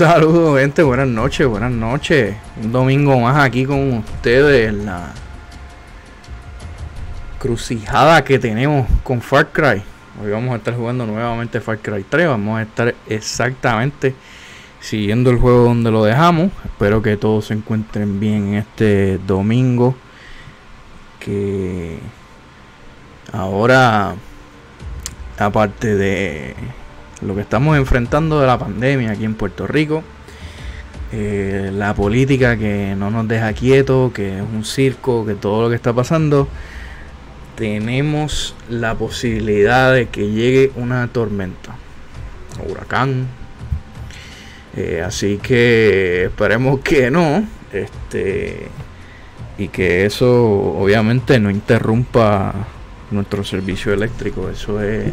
Saludos, gente. Buenas noches, buenas noches. Un domingo más aquí con ustedes. La crucijada que tenemos con Far Cry. Hoy vamos a estar jugando nuevamente Far Cry 3. Vamos a estar exactamente siguiendo el juego donde lo dejamos. Espero que todos se encuentren bien en este domingo. Que ahora, aparte de lo que estamos enfrentando de la pandemia aquí en Puerto Rico, eh, la política que no nos deja quietos, que es un circo, que todo lo que está pasando, tenemos la posibilidad de que llegue una tormenta, huracán. Eh, así que esperemos que no, este, y que eso obviamente no interrumpa nuestro servicio eléctrico. Eso es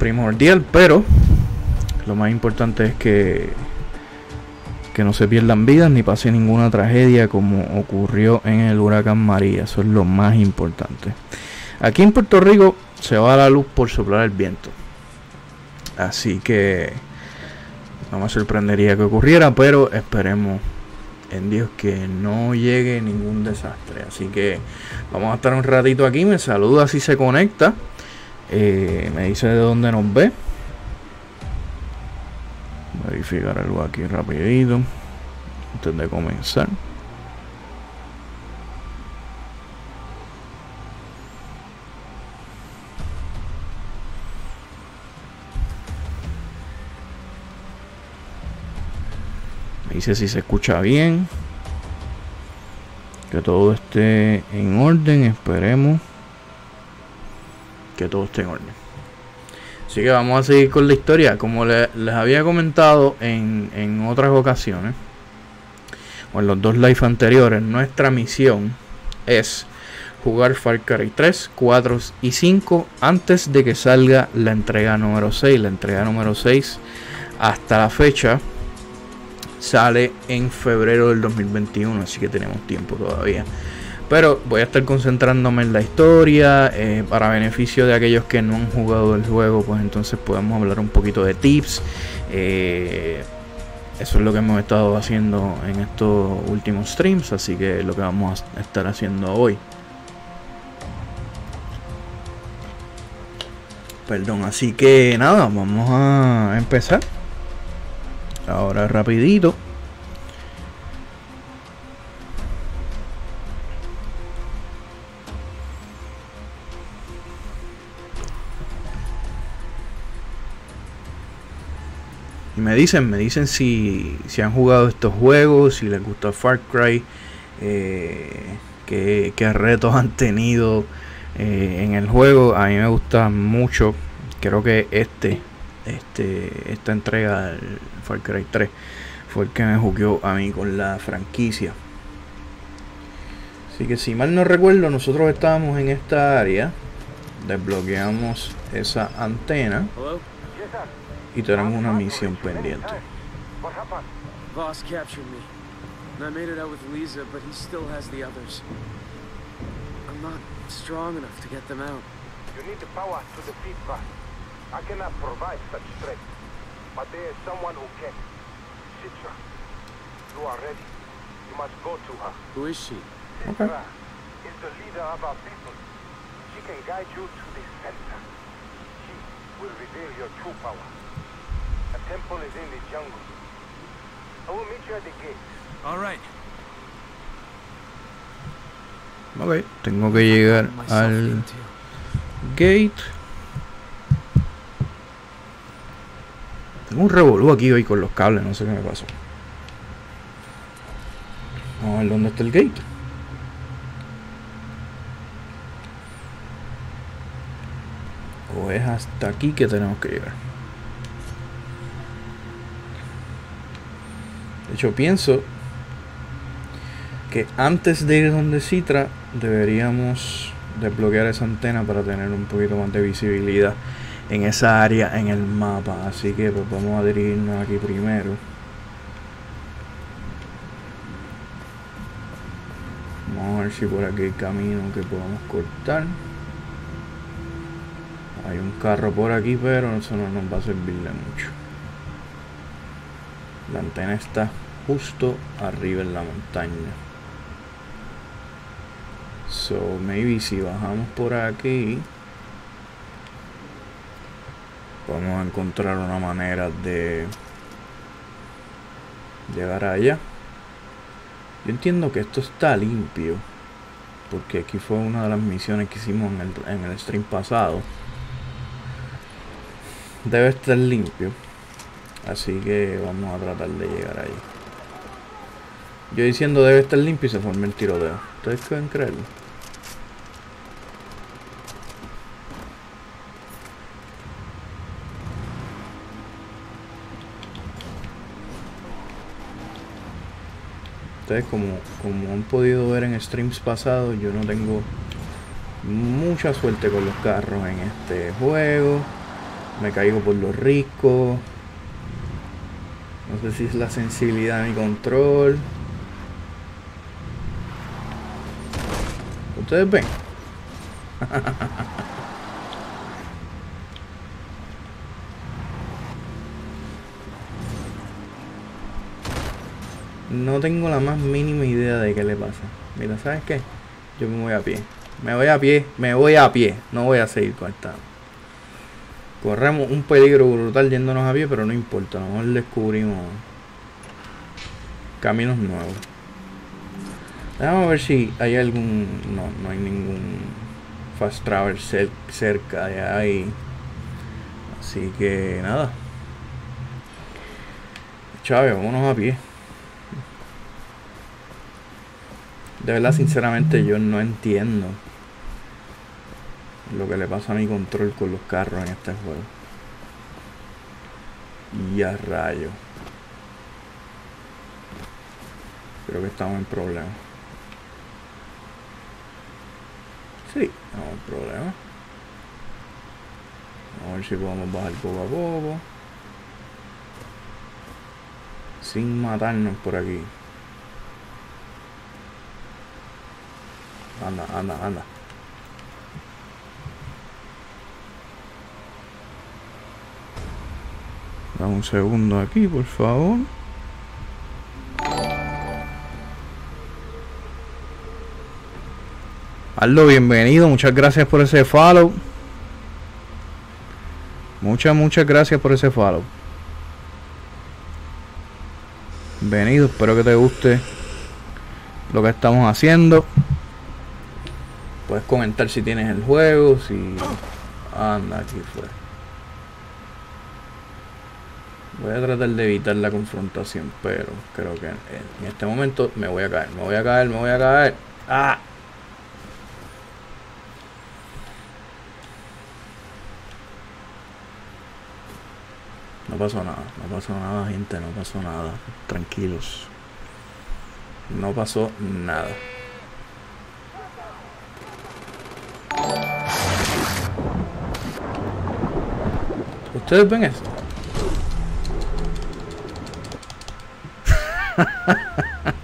primordial, pero lo más importante es que, que no se pierdan vidas ni pase ninguna tragedia como ocurrió en el huracán María. Eso es lo más importante. Aquí en Puerto Rico se va la luz por soplar el viento. Así que no me sorprendería que ocurriera, pero esperemos en Dios que no llegue ningún desastre. Así que vamos a estar un ratito aquí. Me saluda si se conecta. Eh, me dice de dónde nos ve. Verificar algo aquí rapidito. Antes de comenzar. Me dice si se escucha bien. Que todo esté en orden. Esperemos que todo esté en orden. Así que vamos a seguir con la historia. Como les había comentado en, en otras ocasiones, o en los dos live anteriores, nuestra misión es jugar Far Cry 3, 4 y 5 antes de que salga la entrega número 6. La entrega número 6 hasta la fecha sale en febrero del 2021, así que tenemos tiempo todavía. Pero voy a estar concentrándome en la historia. Eh, para beneficio de aquellos que no han jugado el juego, pues entonces podemos hablar un poquito de tips. Eh, eso es lo que hemos estado haciendo en estos últimos streams. Así que lo que vamos a estar haciendo hoy. Perdón, así que nada, vamos a empezar. Ahora rapidito. Y me dicen, me dicen si, si han jugado estos juegos, si les gusta Far Cry, eh, qué, qué, retos han tenido eh, en el juego. A mí me gusta mucho, creo que este, este, esta entrega del Far Cry 3 fue el que me jugó a mí con la franquicia. Así que si mal no recuerdo, nosotros estábamos en esta área, desbloqueamos esa antena. Y tenemos una misión pendiente. Voss captured me. And I made it out with Lisa, but he still has the others. I'm not strong enough to get them out. You need the power to defeat Voss. I cannot provide such strength, but there is someone who can. Citra. You are ready. You must go to her. Who is she? Citra is the leader of our people. She can guide you to the center. She will reveal your true power. The temple is in the jungle. I will meet you at the gate. All right. Ok, tengo que llegar al gate. Tengo un revolú aquí hoy con los cables, no sé qué me pasó. Vamos a ver dónde está el gate. O es hasta aquí que tenemos que llegar. De hecho, pienso que antes de ir donde Citra deberíamos desbloquear esa antena para tener un poquito más de visibilidad en esa área en el mapa. Así que pues vamos a dirigirnos aquí primero. Vamos a ver si por aquí hay camino que podamos cortar. Hay un carro por aquí, pero eso no nos va a servir de mucho. La antena está justo arriba en la montaña. So, maybe si bajamos por aquí, vamos a encontrar una manera de llegar allá. Yo entiendo que esto está limpio, porque aquí fue una de las misiones que hicimos en el, en el stream pasado. Debe estar limpio. Así que vamos a tratar de llegar ahí. Yo diciendo debe estar limpio y se forma el tiroteo. ¿Ustedes pueden creerlo? Ustedes como, como han podido ver en streams pasados, yo no tengo mucha suerte con los carros en este juego. Me caigo por los riscos. No sé si es la sensibilidad de mi control. ¿Ustedes ven? no tengo la más mínima idea de qué le pasa. Mira, ¿sabes qué? Yo me voy a pie. Me voy a pie, me voy a pie. No voy a seguir esta. Corremos un peligro brutal yéndonos a pie, pero no importa. A lo mejor descubrimos caminos nuevos. Vamos a ver si hay algún... No, no hay ningún fast travel cerca de ahí. Así que nada. Chávez, vámonos a pie. De verdad, sinceramente, yo no entiendo lo que le pasa a mi control con los carros en este juego. Y a rayo. Creo que estamos en problema. Sí, estamos en problema. A ver si podemos bajar poco a poco. Sin matarnos por aquí. Anda, anda, anda. Dame un segundo aquí, por favor. Aldo, bienvenido. Muchas gracias por ese follow. Muchas, muchas gracias por ese follow. Bienvenido, espero que te guste lo que estamos haciendo. Puedes comentar si tienes el juego, si... Anda, aquí fue. Voy a tratar de evitar la confrontación, pero creo que en este momento me voy a caer, me voy a caer, me voy a caer. ¡Ah! No pasó nada, no pasó nada, gente, no pasó nada. Tranquilos. No pasó nada. ¿Ustedes ven esto?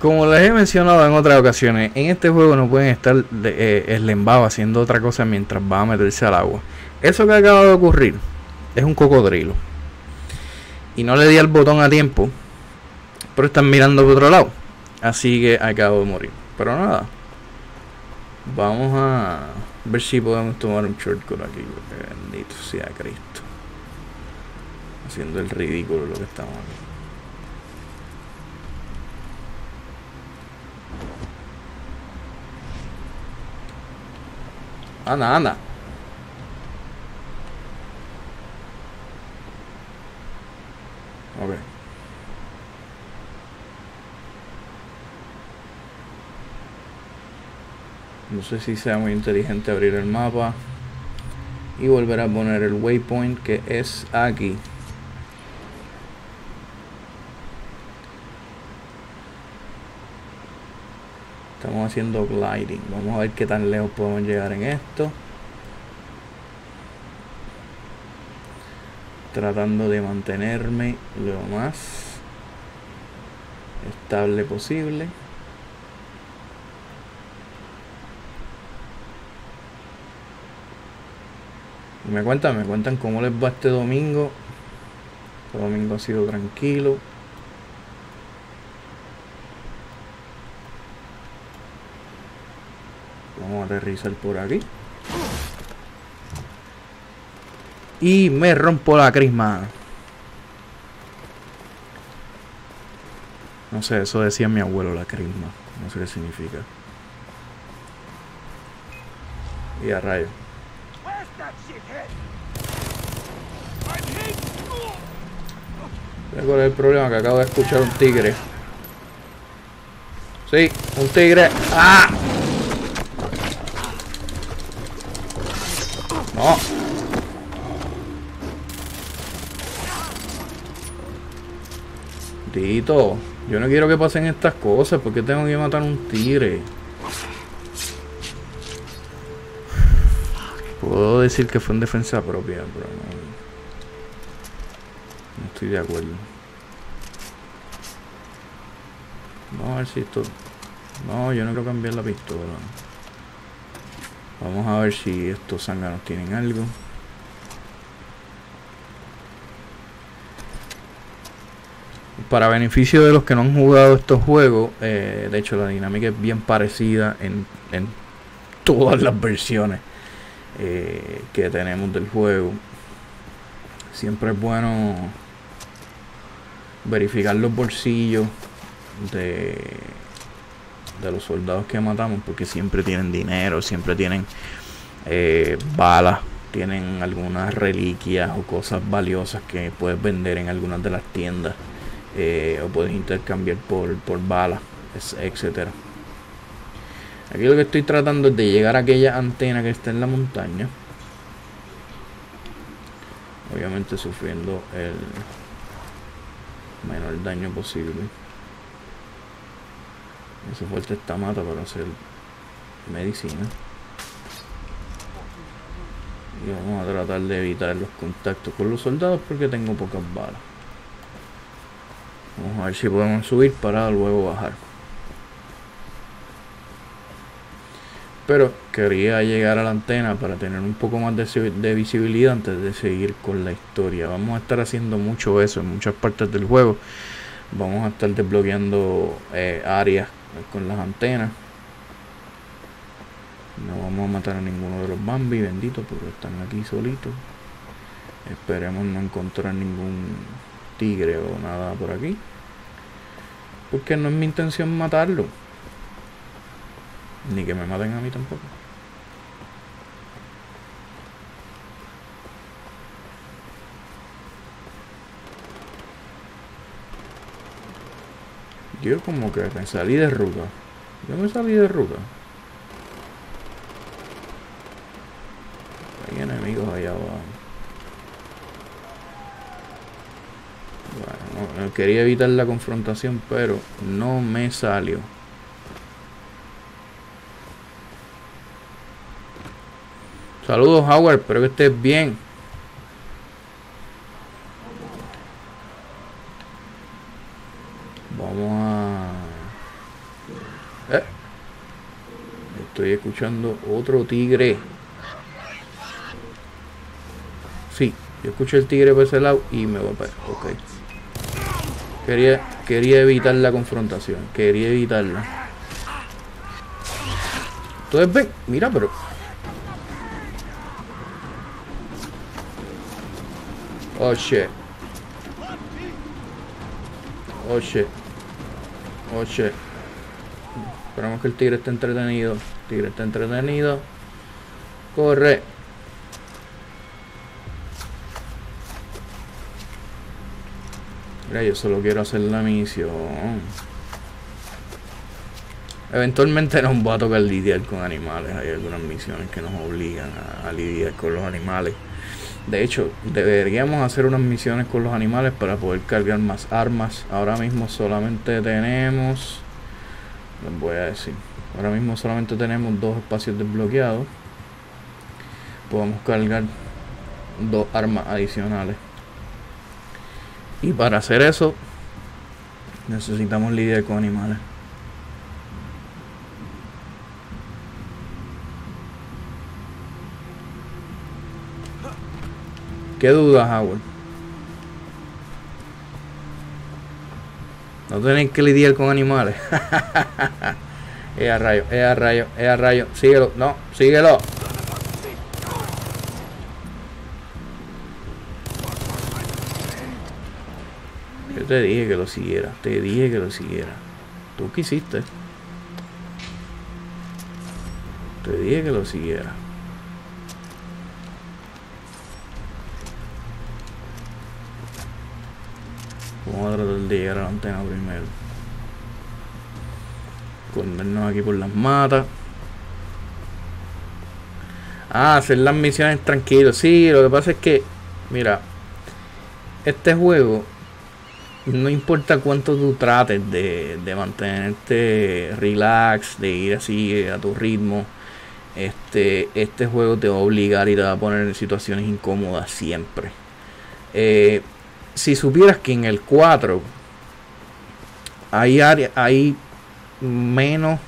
Como les he mencionado en otras ocasiones, en este juego no pueden estar eh, eslembados haciendo otra cosa mientras va a meterse al agua. Eso que acaba de ocurrir es un cocodrilo. Y no le di al botón a tiempo, pero están mirando por otro lado. Así que acabo de morir. Pero nada, vamos a ver si podemos tomar un shortcut aquí. Bendito sea Cristo. Haciendo el ridículo lo que estamos haciendo. Anda, anda. Ok. No sé si sea muy inteligente abrir el mapa y volver a poner el waypoint que es aquí. Estamos haciendo gliding. Vamos a ver qué tan lejos podemos llegar en esto. Tratando de mantenerme lo más estable posible. me cuentan, me cuentan cómo les va este domingo. Este domingo ha sido tranquilo. Vamos a aterrizar por aquí. Y me rompo la crisma. No sé, eso decía mi abuelo, la crisma. No sé qué significa. Y a rayo. ¿Cuál es el problema? Que acabo de escuchar un tigre. Sí, un tigre. ¡Ah! Yo no quiero que pasen estas cosas. porque tengo que matar un tigre? Puedo decir que fue en defensa propia, pero no. No estoy de acuerdo. Vamos a ver si esto... No, yo no quiero cambiar la pistola. Vamos a ver si estos zánganos tienen algo. Para beneficio de los que no han jugado estos juegos, eh, de hecho la dinámica es bien parecida en, todas las versiones eh, que tenemos del juego. Siempre es bueno verificar los bolsillos de, de los soldados que matamos porque siempre tienen dinero, siempre tienen eh, balas, tienen algunas reliquias o cosas valiosas que puedes vender en algunas de las tiendas eh, o puedes intercambiar por, por balas, etcétera. Aquí lo que estoy tratando es de llegar a aquella antena que está en la montaña. Obviamente sufriendo el menor daño posible. Eso fuerte esta mata para hacer medicina. Y vamos a tratar de evitar los contactos con los soldados porque tengo pocas balas. Vamos a ver si podemos subir para luego bajar. Pero quería llegar a la antena para tener un poco más de, visibilidad antes de seguir con la historia. Vamos a estar haciendo mucho eso en muchas partes del juego. Vamos a estar desbloqueando eh, áreas con las antenas. No vamos a matar a ninguno de los Bambi, bendito, porque están aquí solitos. Esperemos no encontrar ningún tigre o nada por aquí. Porque no es mi intención matarlo. Ni que me maten a mí tampoco. Yo como que me salí de ruta. Yo me salí de ruta. Hay enemigos allá abajo. Bueno, quería evitar la confrontación, pero no me salió. Saludos, Howard. Espero que estés bien. Vamos a... Eh. Estoy escuchando otro tigre. Sí, yo escuché el tigre por ese lado y me voy para... Ok. Quería, quería evitar la confrontación. Quería evitarla. Entonces ven, mira, pero Oh shit. Oh shit. Oh shit. Esperamos que el tigre esté entretenido. Tigre está entretenido. Corre. Yo solo quiero hacer la misión. Eventualmente nos va a tocar lidiar con animales. Hay algunas misiones que nos obligan a lidiar con los animales. De hecho, deberíamos hacer unas misiones con los animales para poder cargar más armas. Ahora mismo solamente tenemos... Les voy a decir. Ahora mismo solamente tenemos dos espacios desbloqueados. Podemos cargar dos armas adicionales. Y para hacer eso, necesitamos lidiar con animales. ¿Qué dudas, Howard? No tenéis que lidiar con animales. es a rayo, es a rayo, es a rayo. Síguelo, no, síguelo. Te dije que lo siguiera, te dije que lo siguiera. Tú quisiste. Te dije que lo siguiera. Vamos a tratar de llegar a la antena primero. Escondernos aquí por las matas. Ah, hacer las misiones tranquilos. Sí, lo que pasa es que, mira, este juego, no importa cuánto tú trates de, de mantenerte relax, de ir así a tu ritmo, este, este juego te va a obligar y te va a poner en situaciones incómodas siempre. Eh, si supieras que en el 4 hay, hay menos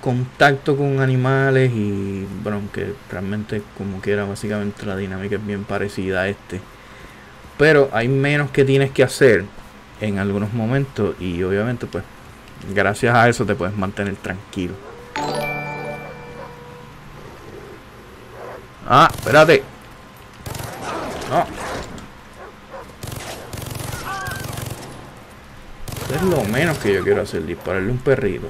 contacto con animales y bueno, que realmente como quiera básicamente la dinámica es bien parecida a este. Pero hay menos que tienes que hacer en algunos momentos y obviamente pues gracias a eso te puedes mantener tranquilo. Ah, espérate. No. Es lo menos que yo quiero hacer, dispararle un perrito.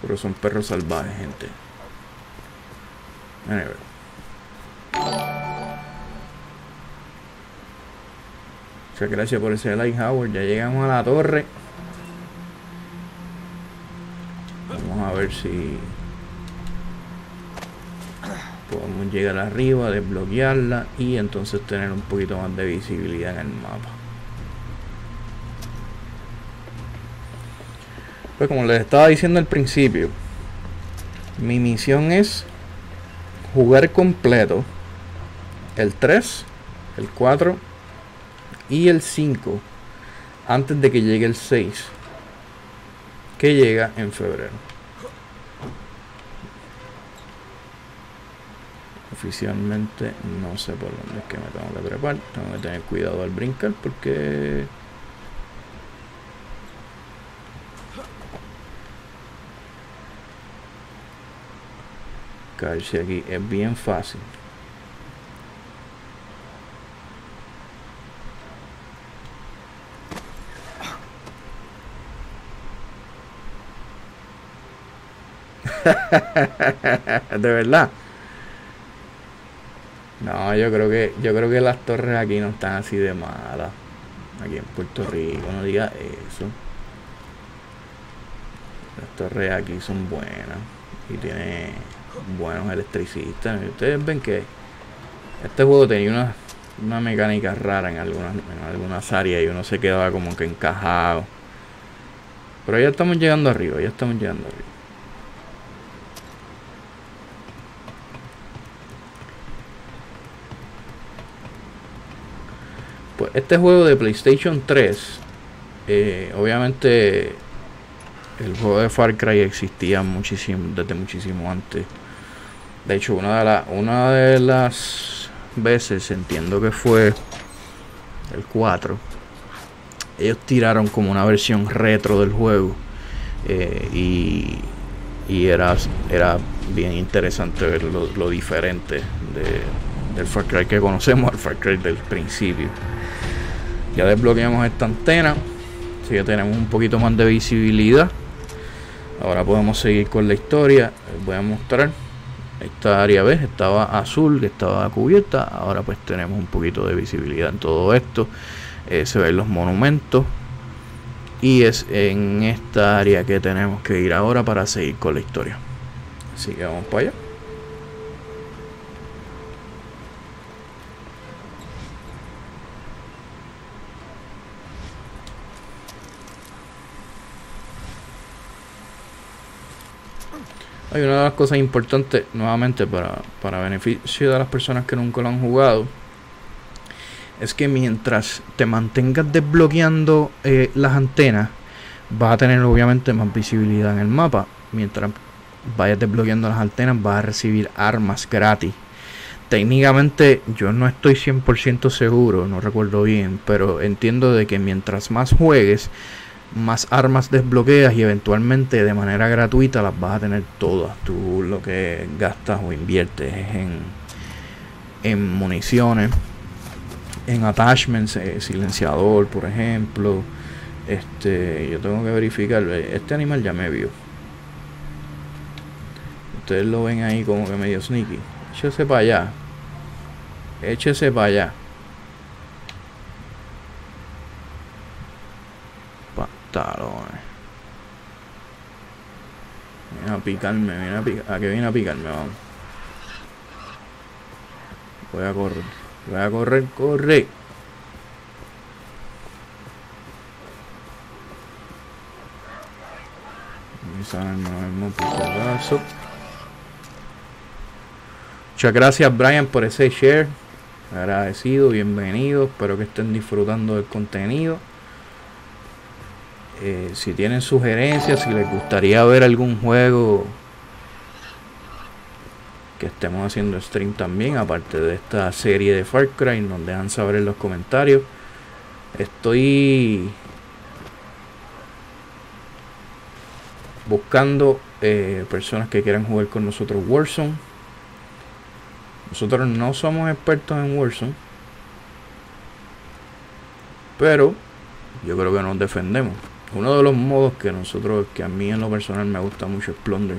Pero son perros salvajes, gente. Muchas gracias por ese like, Howard. Ya llegamos a la torre. Vamos a ver si podemos llegar arriba, desbloquearla y entonces tener un poquito más de visibilidad en el mapa. Pues como les estaba diciendo al principio, mi misión es jugar completo el 3, el 4 y el 5 antes de que llegue el 6 que llega en febrero. Oficialmente no sé por dónde es que me tengo que preparar. Tengo que tener cuidado al brincar porque caerse aquí es bien fácil de verdad no yo creo que yo creo que las torres aquí no están así de malas aquí en Puerto Rico no diga eso las torres aquí son buenas y tiene buenos electricistas. Ustedes ven que este juego tenía una, una mecánica rara en algunas, en algunas áreas y uno se quedaba como que encajado. Pero ya estamos llegando arriba, ya estamos llegando arriba. Este juego de PlayStation 3, eh, obviamente el juego de Far Cry existía muchísimo, desde muchísimo antes. De hecho, una de, la, una de las veces, entiendo que fue el 4, ellos tiraron como una versión retro del juego. Eh, y, era, era bien interesante ver lo, diferente de, del Far Cry que conocemos al Far Cry del principio. Ya desbloqueamos esta antena, así que tenemos un poquito más de visibilidad. Ahora podemos seguir con la historia. Les voy a mostrar. Esta área, ¿ves? Estaba azul, que estaba cubierta. Ahora pues tenemos un poquito de visibilidad en todo esto. Eh, se ven los monumentos. Y es en esta área que tenemos que ir ahora para seguir con la historia. Así que vamos para allá. Hay una de las cosas importantes, nuevamente para, para beneficio de las personas que nunca lo han jugado, es que mientras te mantengas desbloqueando eh, las antenas, vas a tener obviamente más visibilidad en el mapa. Mientras vayas desbloqueando las antenas, vas a recibir armas gratis técnicamente yo no estoy 100% seguro, no recuerdo bien, pero entiendo de que mientras más juegues, más armas desbloqueas y eventualmente de manera gratuita las vas a tener todas. Tú lo que gastas o inviertes en, en municiones, en attachments, eh, silenciador, por ejemplo. Este, yo tengo que verificar. Este animal ya me vio. Ustedes lo ven ahí como que medio sneaky. Échese para allá. Échese para allá. Pantalones. Viene a picarme, viene a picar. ¿A qué viene a picarme? Vamos. Voy a correr. Voy a correr, corre. Muchas gracias Brian por ese share. Agradecido, bienvenido. Espero que estén disfrutando del contenido. Eh, si tienen sugerencias, si les gustaría ver algún juego que estemos haciendo stream también, aparte de esta serie de Far Cry, nos dejan saber en los comentarios. Estoy buscando eh, personas que quieran jugar con nosotros Warzone. Nosotros no somos expertos en Warzone. Pero yo creo que nos defendemos. Uno de los modos que nosotros, que a mí en lo personal me gusta mucho es Plunder.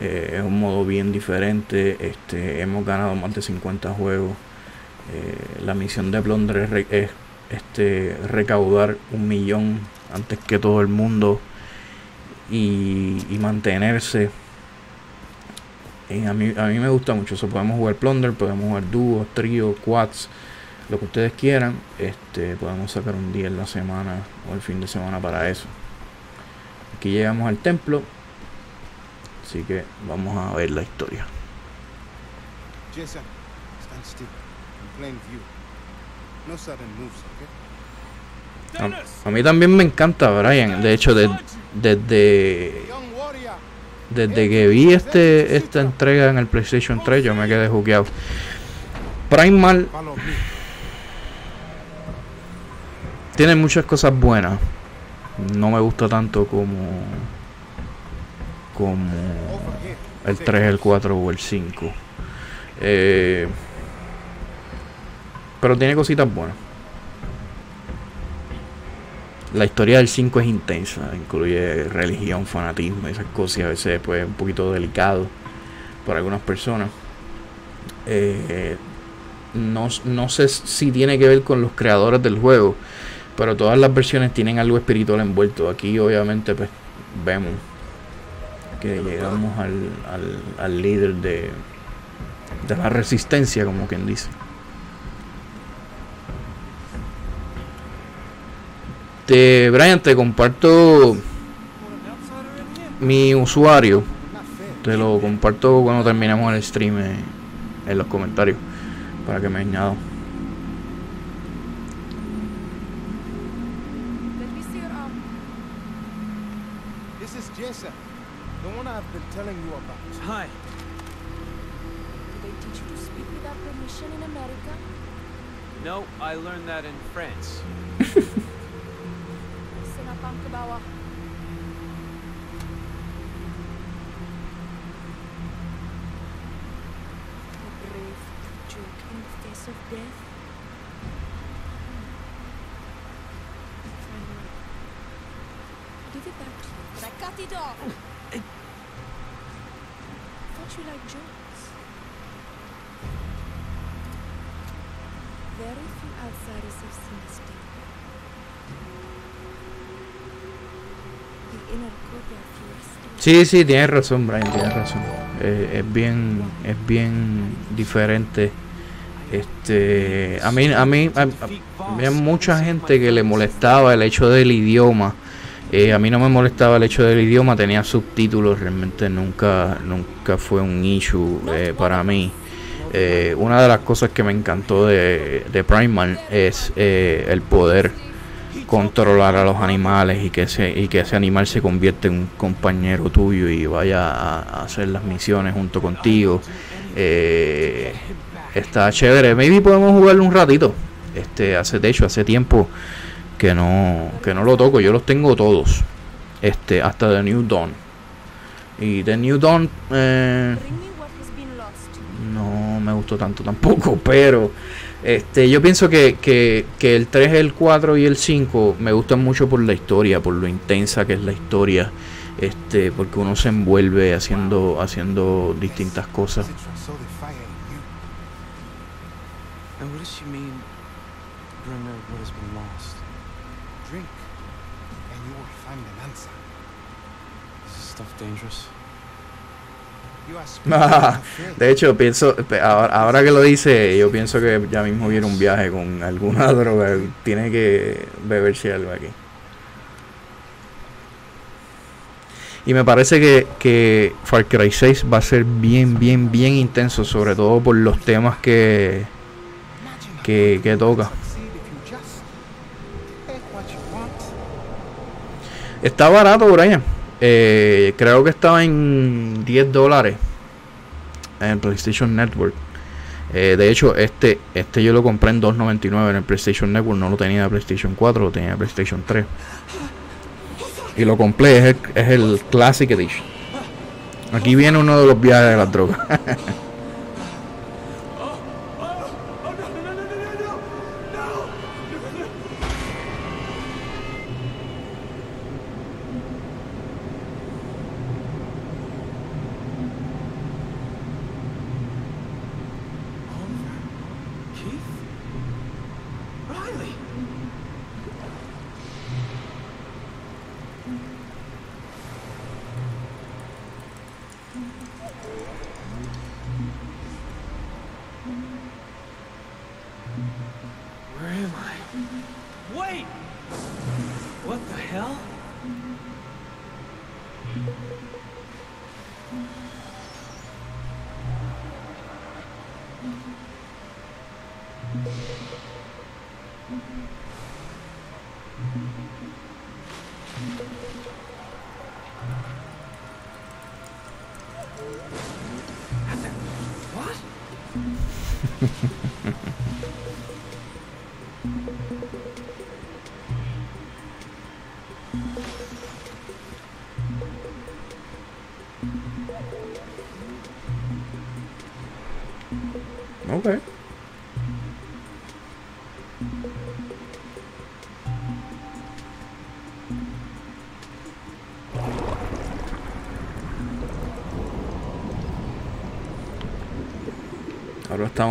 Eh, es un modo bien diferente. Este, hemos ganado más de 50 juegos. Eh, la misión de Plunder es, este, recaudar un millón antes que todo el mundo y, mantenerse. a, mí, a mí me gusta mucho eso. Podemos jugar Plunder, podemos jugar dúos, tríos, quads, lo que ustedes quieran. Este, podemos sacar un día en la semana o el fin de semana para eso. Aquí llegamos al templo. Así que vamos a ver la historia. A, mí también me encanta Brian. De hecho, desde desde que vi este esta entrega en el PlayStation 3, yo me quedé jugueado. Primal tiene muchas cosas buenas. No me gusta tanto como como el 3, el 4 o el 5. Eh, pero tiene cositas buenas. La historia del 5 es intensa, incluye religión, fanatismo, esas cosas, a veces pues, un poquito delicado para algunas personas. Eh, no, no sé si tiene que ver con los creadores del juego, pero todas las versiones tienen algo espiritual envuelto. Aquí obviamente pues vemos que llegamos al, al, al líder de, de la resistencia, como quien dice. Este, Brian, te comparto mi usuario. Te lo comparto cuando terminemos el stream en, los comentarios para que me añado. Permission in America? No, I learned that in France. pang ke bawah. A brave joke in the face of death. Finally. Give it back to you. But I cut it off! Oh, I thought you liked Sí, sí, tienes razón, Brian, tienes razón. Eh, es bien, es bien diferente. Este, a mí, a mí, mucha gente que le molestaba el hecho del idioma. Eh, a mí no me molestaba el hecho del idioma, tenía subtítulos, realmente nunca, nunca fue un issue eh, para mí. Una de las cosas que me encantó de, de Primal es el poder controlar a los animales y que ese, y que ese animal se convierta en un compañero tuyo y vaya a, hacer las misiones junto contigo. Eh, está chévere. Maybe podemos jugarlo un ratito. Este, hace de hecho, hace tiempo que no, que no lo toco. Yo los tengo todos. Este, hasta The New Dawn. Y The New Dawn eh, gustó tanto tampoco, pero este, yo pienso que, que, que, el 3, el 4 y el 5 me gustan mucho por la historia, por lo intensa que es la historia, este, porque uno se envuelve haciendo, haciendo distintas cosas. de hecho, pienso, ahora, que lo dice, yo pienso que ya mismo viene un viaje con alguna droga. Tiene que beberse algo aquí. Y me parece que, Far Cry 6 va a ser bien, bien, bien intenso, sobre todo por los temas que, que, que toca. Está barato, Brian. Eh, creo que estaba en 10 dólares en PlayStation Network. Eh, de hecho, este, este yo lo compré en 2.99 en el PlayStation Network. No lo tenía en PlayStation 4, lo tenía en PlayStation 3. Y lo compré, es el, es el Classic Edition. Aquí viene uno de los viajes de las drogas.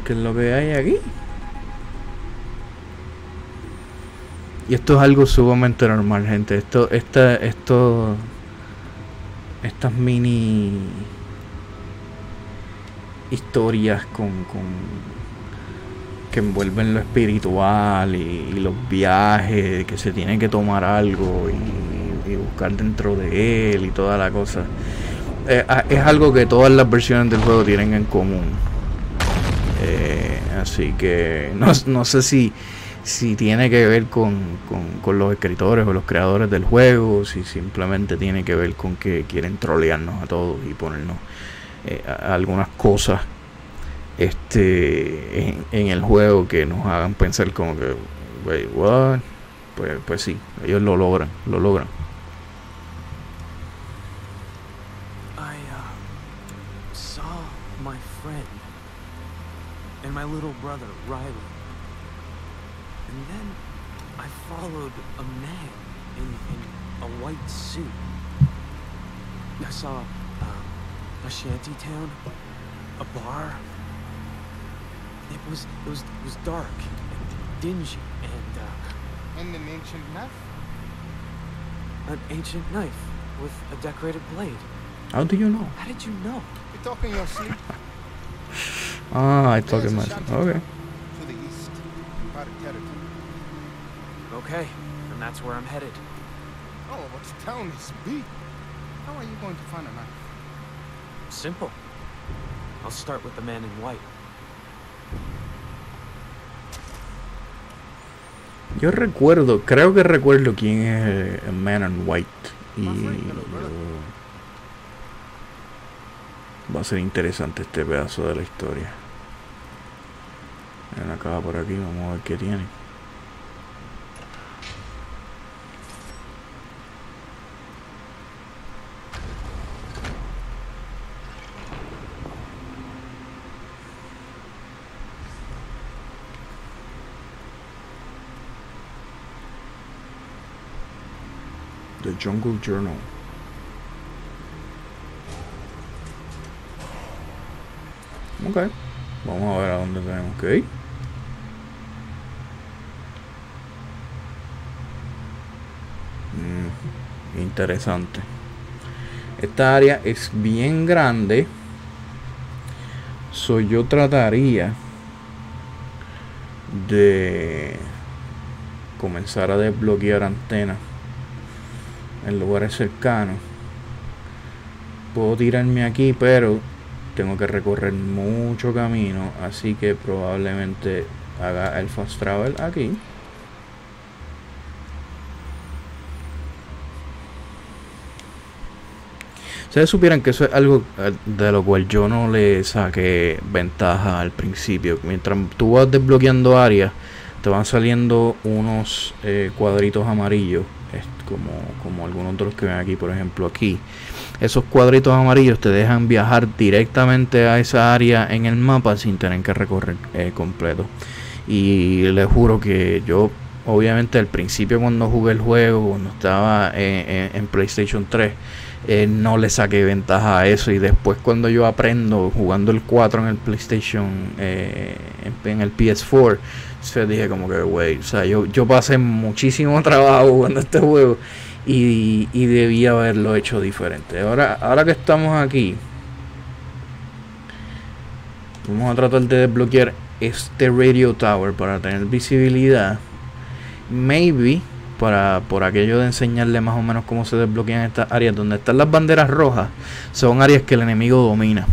qué es lo que hay aquí. Y esto es algo sumamente normal, gente. Esto, esta, esto, estas mini historias con, con que envuelven lo espiritual y, los viajes, que se tiene que tomar algo y, buscar dentro de él y toda la cosa. Eh, es algo que todas las versiones del juego tienen en común. Eh, así que no, no sé si, si tiene que ver con, con, los escritores o los creadores del juego, si simplemente tiene que ver con que quieren trolearnos a todos y ponernos eh, algunas cosas este en, el juego que nos hagan pensar como que, wait, what? Pues, pues sí, ellos lo logran, lo logran. Little brother, Riley. And then I followed a man in, in a white suit. I saw um, a shanty town, a bar. It was it was it was dark and dingy and uh, And an ancient knife? an ancient knife with a decorated blade. How do you know? How did you know? You talk in your sleep? Ah, I a myself. shanty Okay. To the east. Okay, then that's where I'm headed. Oh, but town is big. How are you going to find a knife? Simple. I'll start with the man in white. Yo recuerdo, creo que recuerdo quién es el Man in White. Y yo- va a ser interesante este pedazo de la historia. Ven acá por aquí, vamos a ver qué tiene. The Jungle Journal. Ok. Vamos a ver a dónde tenemos que ir. Mm, interesante. Esta área es bien grande. So yo trataría de comenzar a desbloquear antenas en lugares cercanos. Puedo tirarme aquí, pero tengo que recorrer mucho camino, así que probablemente haga el fast travel aquí. Ustedes supieran que eso es algo eh, de lo cual yo no le saqué ventaja al principio. Mientras tú vas desbloqueando áreas, te van saliendo unos eh, cuadritos amarillos, como, como algunos de los que ven aquí, por ejemplo, aquí. Esos cuadritos amarillos te dejan viajar directamente a esa área en el mapa sin tener que recorrer eh, completo. Y les juro que yo, obviamente, al principio cuando jugué el juego, cuando estaba en, PlayStation 3, eh, no le saqué ventaja a eso. Y después, cuando yo aprendo jugando el 4 en el PlayStation, eh, en, en el PS4, se dije como que, güey, o sea, yo, yo pasé muchísimo trabajo jugando este juego y, debía haberlo hecho diferente. Ahora, ahora que estamos aquí, vamos a tratar de desbloquear este radio tower para tener visibilidad. Maybe para por aquello de enseñarle más o menos cómo se desbloquean estas áreas donde están las banderas rojas, son áreas que el enemigo domina.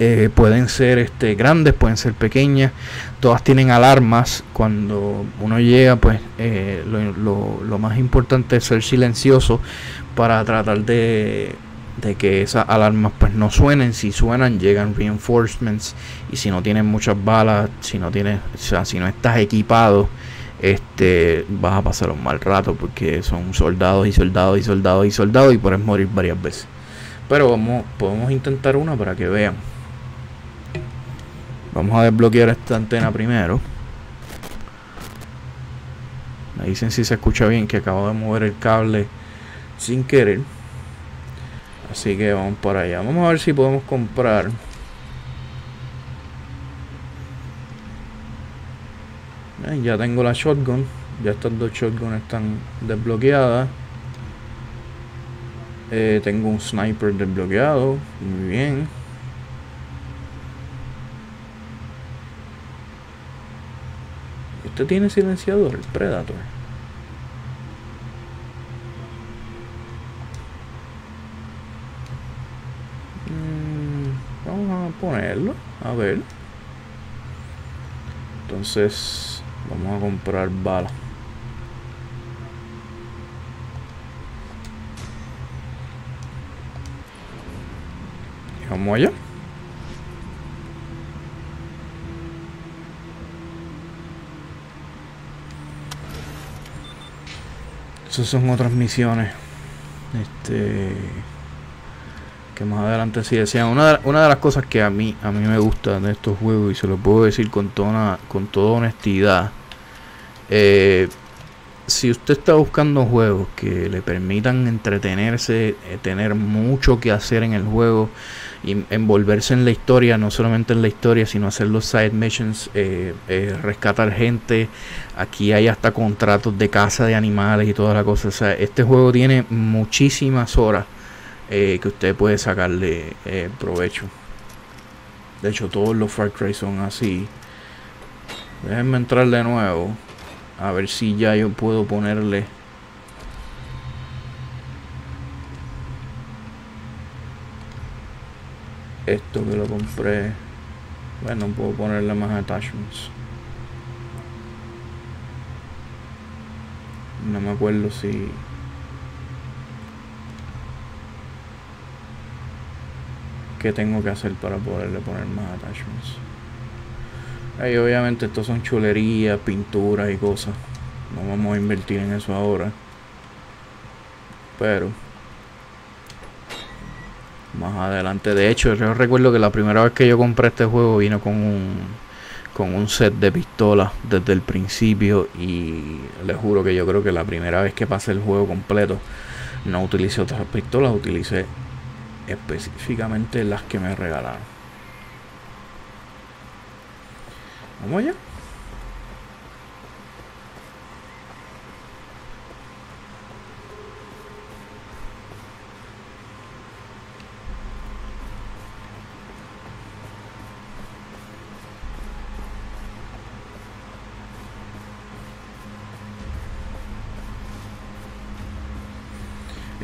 Eh, pueden ser este, grandes, pueden ser pequeñas, todas tienen alarmas. Cuando uno llega, pues eh, lo, lo- más importante es ser silencioso para tratar de, de que esas alarmas pues no suenen. Si suenan, llegan reinforcements. Y si no tienen muchas balas, si no tienes, o sea, si no estás equipado, este vas a pasar un mal rato porque son soldados y soldados y soldados y soldados y puedes morir varias veces. Pero vamos, podemos intentar una para que vean. Vamos a desbloquear esta antena primero. Me dicen si se escucha bien que acabo de mover el cable sin querer. Así que vamos para allá. Vamos a ver si podemos comprar. Ya tengo la shotgun. Ya estas dos shotguns están desbloqueadas. Eh, tengo un sniper desbloqueado. Muy bien. Este tiene silenciador, el Predator. Mm, vamos a ponerlo, a ver. Entonces, vamos a comprar balas. Y vamos allá. Esas son otras misiones. Este. Que más adelante sí decían. Una de, una de las cosas que a mí, a mí me gusta de estos juegos, y se lo puedo decir con toda, con toda honestidad. eh, si usted está buscando juegos que le permitan entretenerse, eh, tener mucho que hacer en el juego y envolverse en la historia, no solamente en la historia, sino hacer los side missions, eh, eh, rescatar gente. Aquí hay hasta contratos de caza de animales y toda la cosa. Este juego tiene muchísimas horas que usted puede sacarle provecho. De hecho, todos los Far Cry son así. Déjenme entrar de nuevo. A ver si ya yo puedo ponerle... Esto que lo compré. Bueno, puedo ponerle más attachments. No me acuerdo si... ¿Qué tengo que hacer para poderle poner más attachments? Ahí obviamente estos son chulerías, pinturas y cosas. No vamos a invertir en eso ahora. Pero más adelante. De hecho, yo recuerdo que la primera vez que yo compré este juego vino con un con un set de pistolas desde el principio y les juro que yo creo que la primera vez que pasé el juego completo no utilicé otras pistolas, utilicé específicamente las que me regalaron. Vamos allá.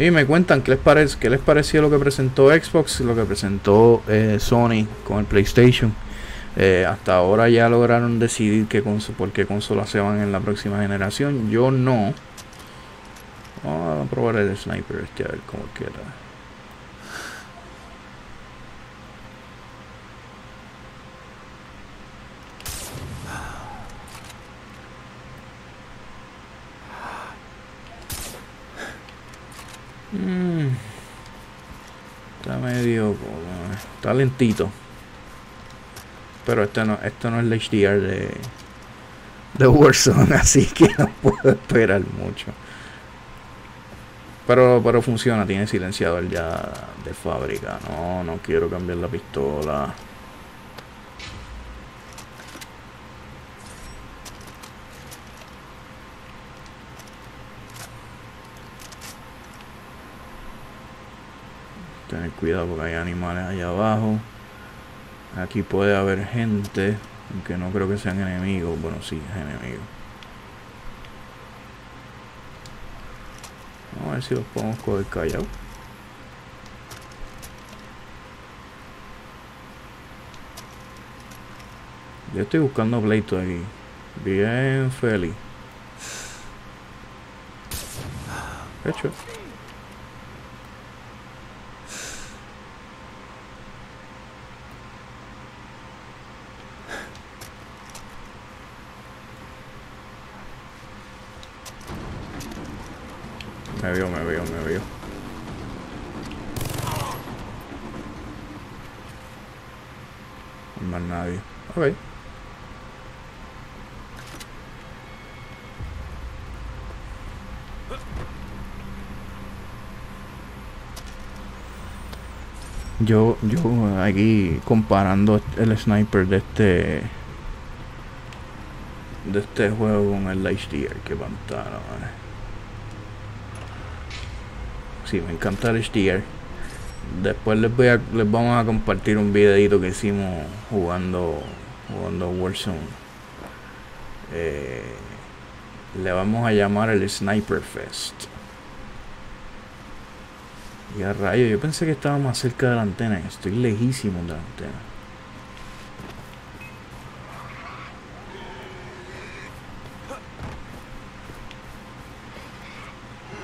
Y me cuentan qué les, parece, qué les pareció lo que presentó Xbox, lo que presentó eh, Sony con el PlayStation. Eh, hasta ahora ya lograron decidir qué por qué consolas se van en la próxima generación. Yo no. Vamos a probar el sniper este a ver cómo queda. Mm. Está medio... Está lentito. Pero esto no, esto no es el HDR de, de Warzone, así que no puedo esperar mucho. Pero, pero funciona, tiene silenciador ya de fábrica. No, no quiero cambiar la pistola. Tener cuidado porque hay animales allá abajo. Aquí puede haber gente, aunque no creo que sean enemigos. Bueno, sí, es enemigo. Vamos a ver si los podemos coger callado. Yo estoy buscando pleito aquí. Bien feliz. Hecho. Me vio, me vio, me vio. No más nadie. Ok. Yo, yo aquí comparando el sniper de este de este juego con el HDR que pantano, eh. Sí, me encanta el HDR. Después les voy les vamos a compartir un videito que hicimos jugando jugando Warzone. Eh, le vamos a llamar el Sniper Fest. Y a rayo, yo pensé que estaba más cerca de la antena. Estoy lejísimo de la antena.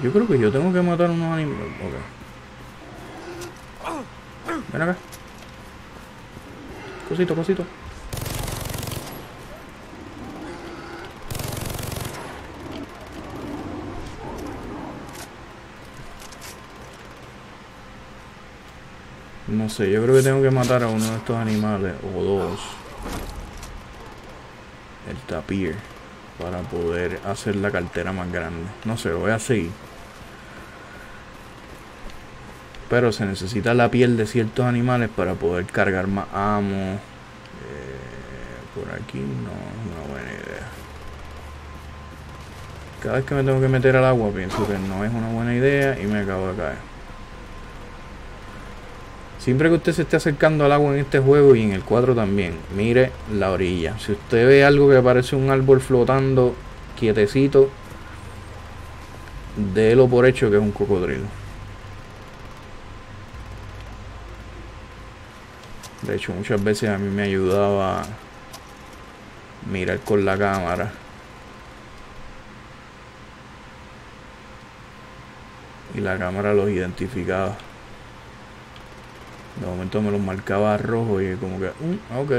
Yo creo que yo tengo que matar unos animales. Ok. Ven acá. Cosito, cosito. No sé, yo creo que tengo que matar a uno de estos animales. O dos. El tapir. para poder hacer la cartera más grande. No sé, voy a seguir. Pero se necesita la piel de ciertos animales para poder cargar más amo. Eh, por aquí no es una buena idea. Cada vez que me tengo que meter al agua pienso que no es una buena idea y me acabo de caer. Siempre que usted se esté acercando al agua en este juego y en el 4 también, mire la orilla. Si usted ve algo que parece un árbol flotando quietecito, délo por hecho que es un cocodrilo. De hecho, muchas veces a mí me ayudaba mirar con la cámara. Y la cámara los identificaba. De momento me los marcaba rojo y como que, mm, ok,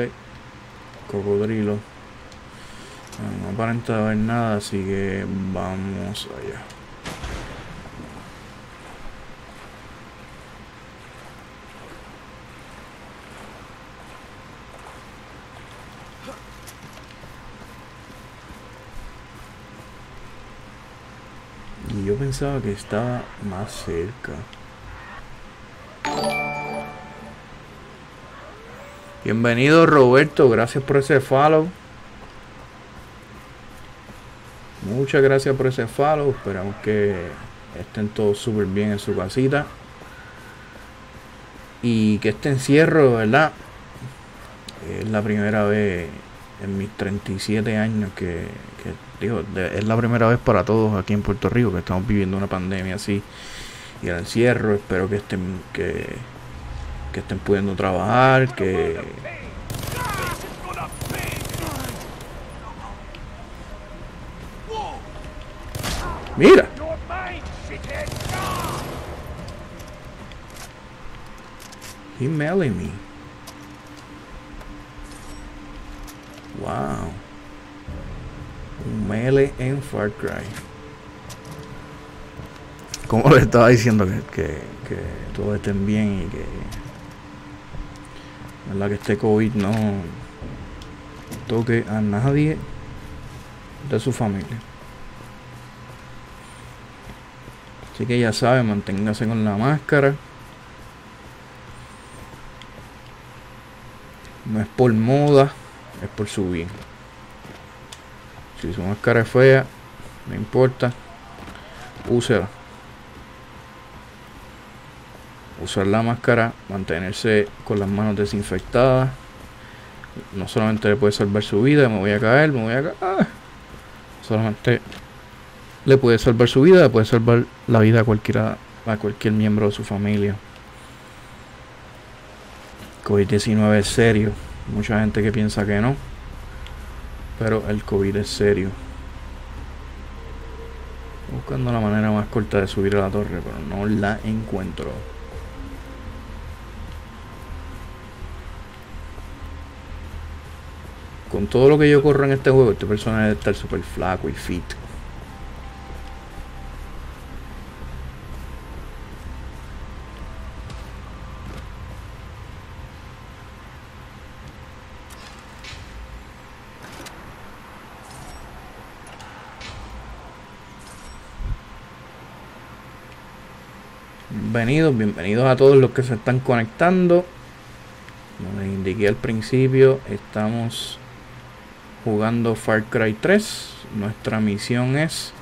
cocodrilo. No, aparenta haber nada, así que vamos allá. Y yo pensaba que estaba más cerca. Bienvenido Roberto, gracias por ese follow. Muchas gracias por ese follow. Esperamos que estén todos súper bien en su casita. Y que este encierro, ¿verdad? Es la primera vez en mis 37 años que, digo, es la primera vez para todos aquí en Puerto Rico que estamos viviendo una pandemia así. Y el encierro, espero que estén, que, que estén pudiendo trabajar, que... Mira. He melee me. Wow. Un melee en Far Cry. Como le estaba diciendo que, que, que todos estén bien y que ¿verdad? que este COVID no toque a nadie de su familia. Así que ya saben, manténgase con la máscara. No es por moda, es por su bien. Si su máscara es fea, no importa, úsela. Usar la máscara, mantenerse con las manos desinfectadas. No solamente le puede salvar su vida, me voy a caer, me voy a caer. Ah. Solamente le puede salvar su vida, le puede salvar la vida a cualquiera, a cualquier miembro de su familia. COVID-19 es serio. Mucha gente que piensa que no. Pero el COVID es serio. Buscando la manera más corta de subir a la torre, pero no la encuentro. Con todo lo que yo corro en este juego, este personaje debe estar súper flaco y fit. Bienvenidos, bienvenidos a todos los que se están conectando. Como les indiqué al principio, estamos jugando Far Cry 3. Nuestra misión es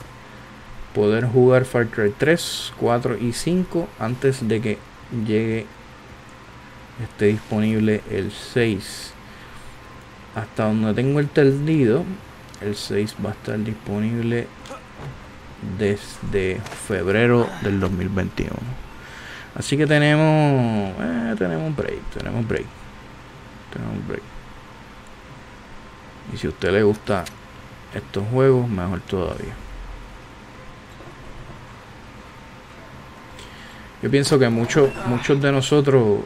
poder jugar Far Cry 3, 4 y 5 antes de que llegue esté disponible el 6. Hasta donde tengo el entendido, el 6 va a estar disponible desde febrero del 2021. Así que tenemos, eh, tenemos break, tenemos break, tenemos break. Y si a usted le gusta estos juegos, mejor todavía. Yo pienso que muchos muchos de nosotros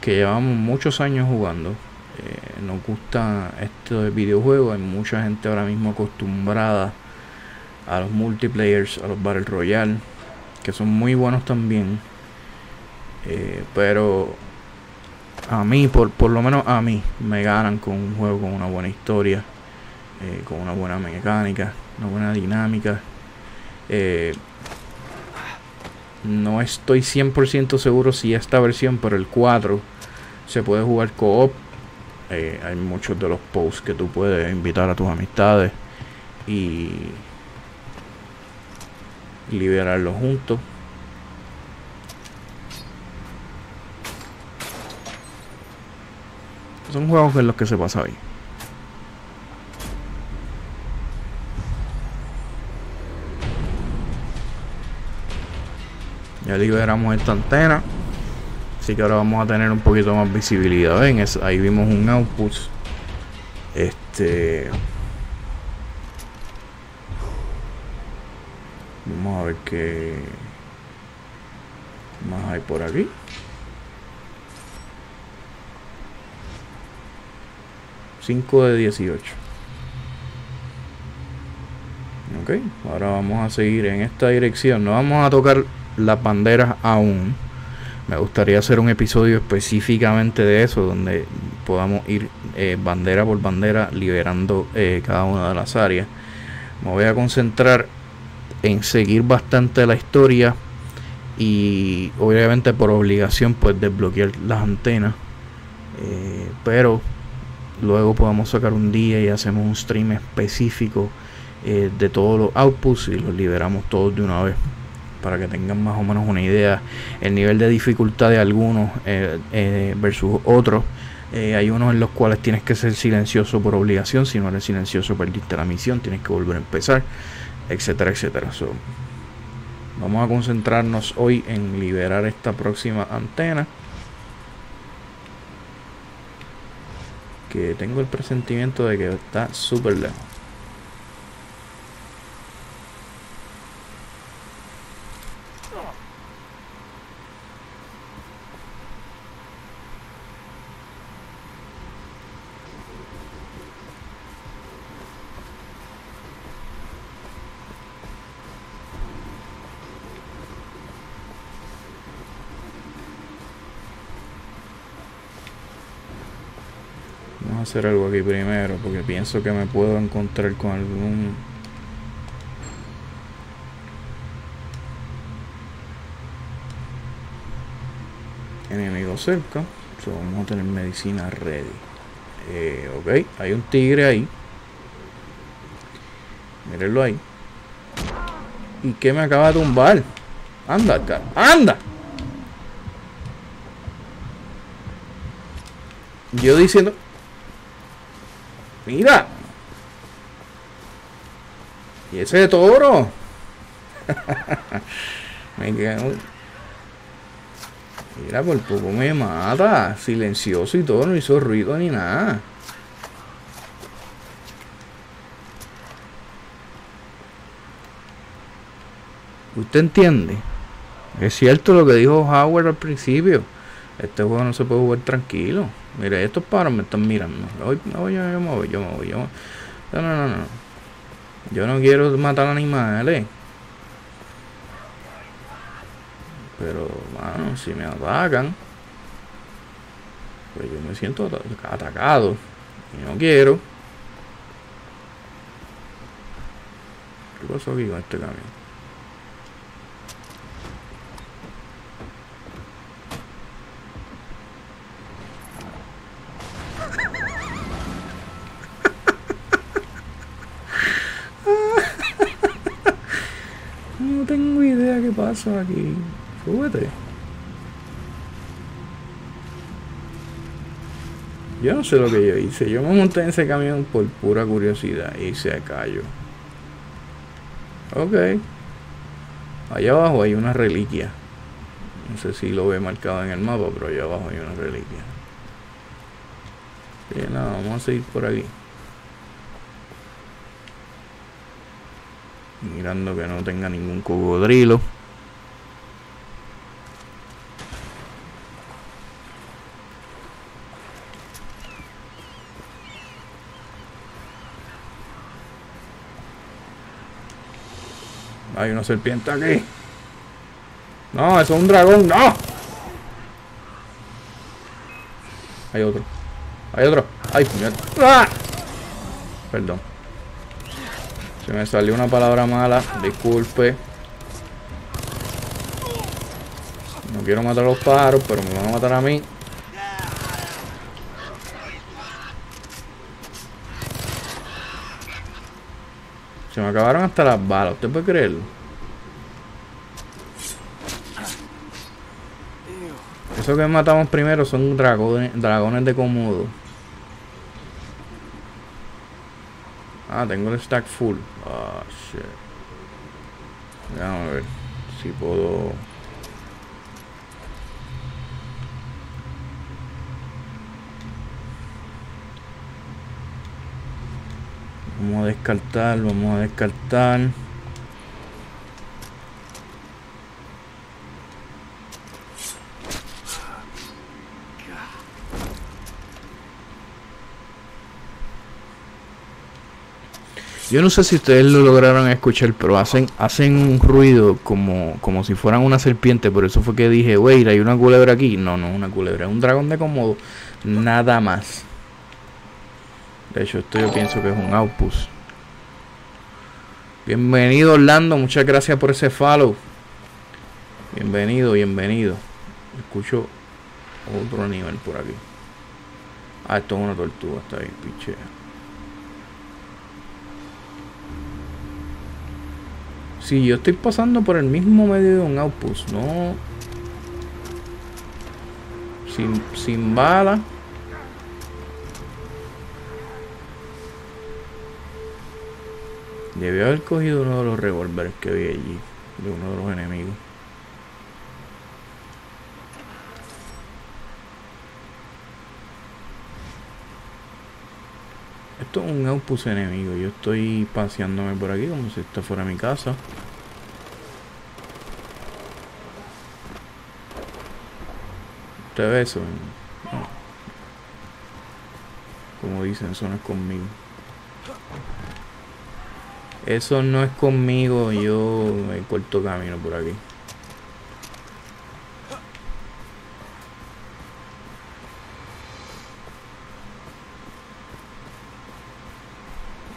que llevamos muchos años jugando, eh, nos gusta esto de videojuegos. Hay mucha gente ahora mismo acostumbrada a los multiplayers, a los Battle Royale, que son muy buenos también. Eh, pero a mí, por, por lo menos a mí, me ganan con un juego con una buena historia. eh, con una buena mecánica, una buena dinámica. Eh, no estoy 100% seguro si esta versión, pero el 4 se puede jugar co-op. Eh, hay muchos de los posts que tú puedes invitar a tus amistades y liberarlos juntos. Son juegos en los que se pasa bien. Ya liberamos esta antena. Así que ahora vamos a tener un poquito más visibilidad. Ven, ahí vimos un output. Este. Vamos a ver qué más hay por aquí. Cinco de 18. Ok, ahora vamos a seguir en esta dirección. No vamos a tocar las banderas aún. Me gustaría hacer un episodio específicamente de eso, donde podamos ir eh, bandera por bandera liberando eh, cada una de las áreas. Me voy a concentrar en seguir bastante la historia y obviamente por obligación pues desbloquear las antenas. Eh, pero luego podemos sacar un día y hacemos un stream específico de todos los outputs y los liberamos todos de una vez para que tengan más o menos una idea el nivel de dificultad de algunos eh, eh, versus otros. Eh, hay unos en los cuales tienes que ser silencioso por obligación, si no eres silencioso perdiste la misión, tienes que volver a empezar, etcétera, etcétera. vamos a concentrarnos hoy en liberar esta próxima antena. Que tengo el presentimiento de que está súper lejos. Hacer algo aquí primero porque pienso que me puedo encontrar con algún enemigo cerca. Vamos a tener medicina ready. Eh, ok hay un tigre ahí. Mírenlo ahí. Y que me acaba de tumbar anda acá anda. Yo diciendo Mira. Y ese toro. me quedo. Mira, por poco me mata. Silencioso y todo, no hizo ruido ni nada. ¿Usted entiende? Es cierto lo que dijo Howard al principio. Este juego no se puede jugar tranquilo. Mira, estos pájaros me están mirando. Yo, yo me voy, yo me voy. Yo No, no, no, no. Yo no quiero matar animales. Pero, bueno, si me atacan, pues yo me siento atacado. Y no quiero. ¿Qué pasó aquí con este camión? Aquí? Súbete. Yo no sé lo que yo hice. Yo me monté en ese camión por pura curiosidad y se cayó. Ok. Allá abajo hay una reliquia. No sé si lo ve marcado en el mapa, pero allá abajo hay una reliquia. Y nada, vamos a seguir por aquí. Mirando que no tenga ningún cocodrilo. Hay una serpiente aquí. No, eso es un dragón. No. Hay otro. Hay otro. Ay. ¡Ah! Perdón. Se me salió una palabra mala, disculpe. No quiero matar a los pájaros, pero me van a matar a mí. Acabaron hasta las balas, ¿usted puede creerlo? Eso que matamos primero son dragones, dragones de Komodo. Ah, tengo el stack full. Ah, shit. Vamos a ver si puedo... Vamos a descartar, vamos a descartar. Yo no sé si ustedes lo lograron escuchar, pero hacen, hacen un ruido como, como si fueran una serpiente. Por eso fue que dije, wey, hay una culebra aquí. No, no, una culebra, un dragón de Komodo. Nada más. De hecho, esto yo pienso que es un outpost. Bienvenido Orlando, muchas gracias por ese follow. Bienvenido, bienvenido. Escucho otro nivel por aquí. Ah, esto es una tortuga, está ahí, pichea. Si yo estoy pasando por el mismo medio de un outpost, no. Sin, sin bala. Debió haber cogido uno de los revólveres que vi allí, de uno de los enemigos. Esto es un outpost enemigo. Yo estoy paseándome por aquí como si esto fuera mi casa. ¿Usted ve eso? Como dicen, es conmigo. Eso no es conmigo, yo me corto camino por aquí.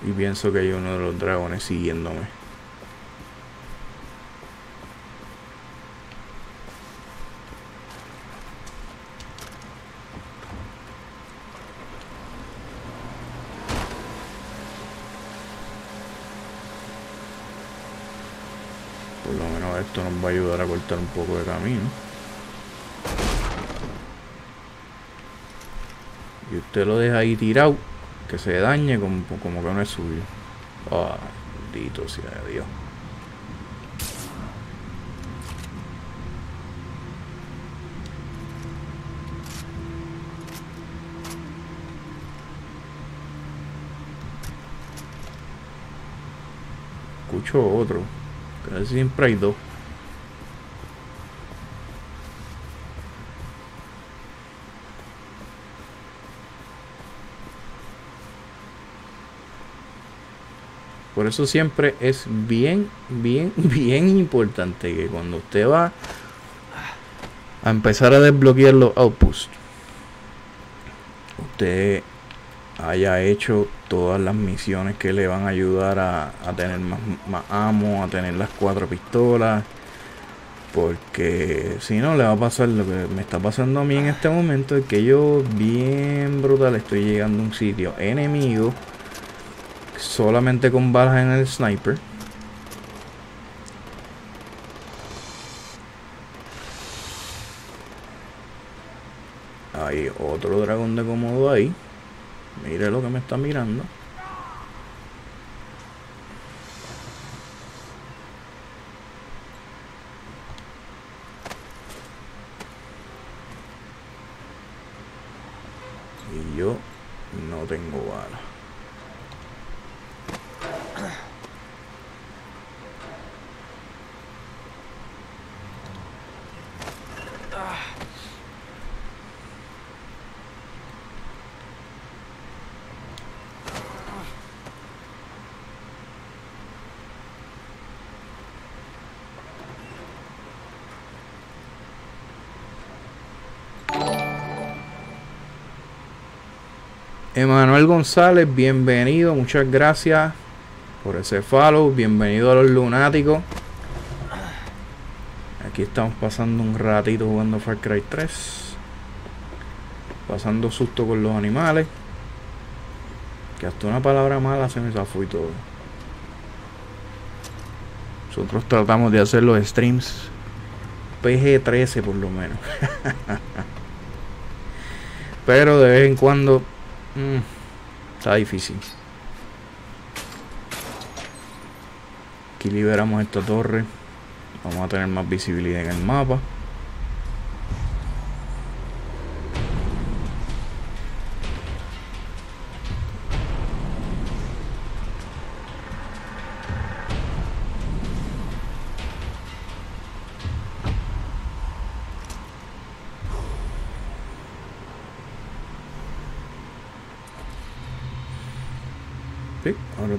Y pienso que hay uno de los dragones siguiéndome. Por lo menos esto nos va a ayudar a cortar un poco de camino. Y usted lo deja ahí tirado, que se dañe como, como que no es suyo. Ah, bendito sea Dios. Escucho otro. Casi siempre hay dos. Por eso siempre es bien, bien, bien importante que cuando usted va a empezar a desbloquear los outposts, usted haya hecho todas las misiones que le van a ayudar a, a tener más, más amo, a tener las cuatro pistolas. Porque si no le va a pasar lo que me está pasando a mí en este momento, es que yo bien brutal estoy llegando a un sitio enemigo solamente con balas en el sniper. Hay otro dragón de cómodo ahí. Mire lo que me está mirando. Y yo no tengo bala. Emanuel González, bienvenido, muchas gracias. por ese follow. Bienvenido a los lunáticos. Aquí estamos pasando un ratito jugando Far Cry 3. Pasando susto con los animales. Que hasta una palabra mala se me zafó y todo. Nosotros tratamos de hacer los streams PG-13 por lo menos. Pero de vez en cuando mmm, está difícil. Aquí liberamos esta torre. Vamos a tener más visibilidad en el mapa.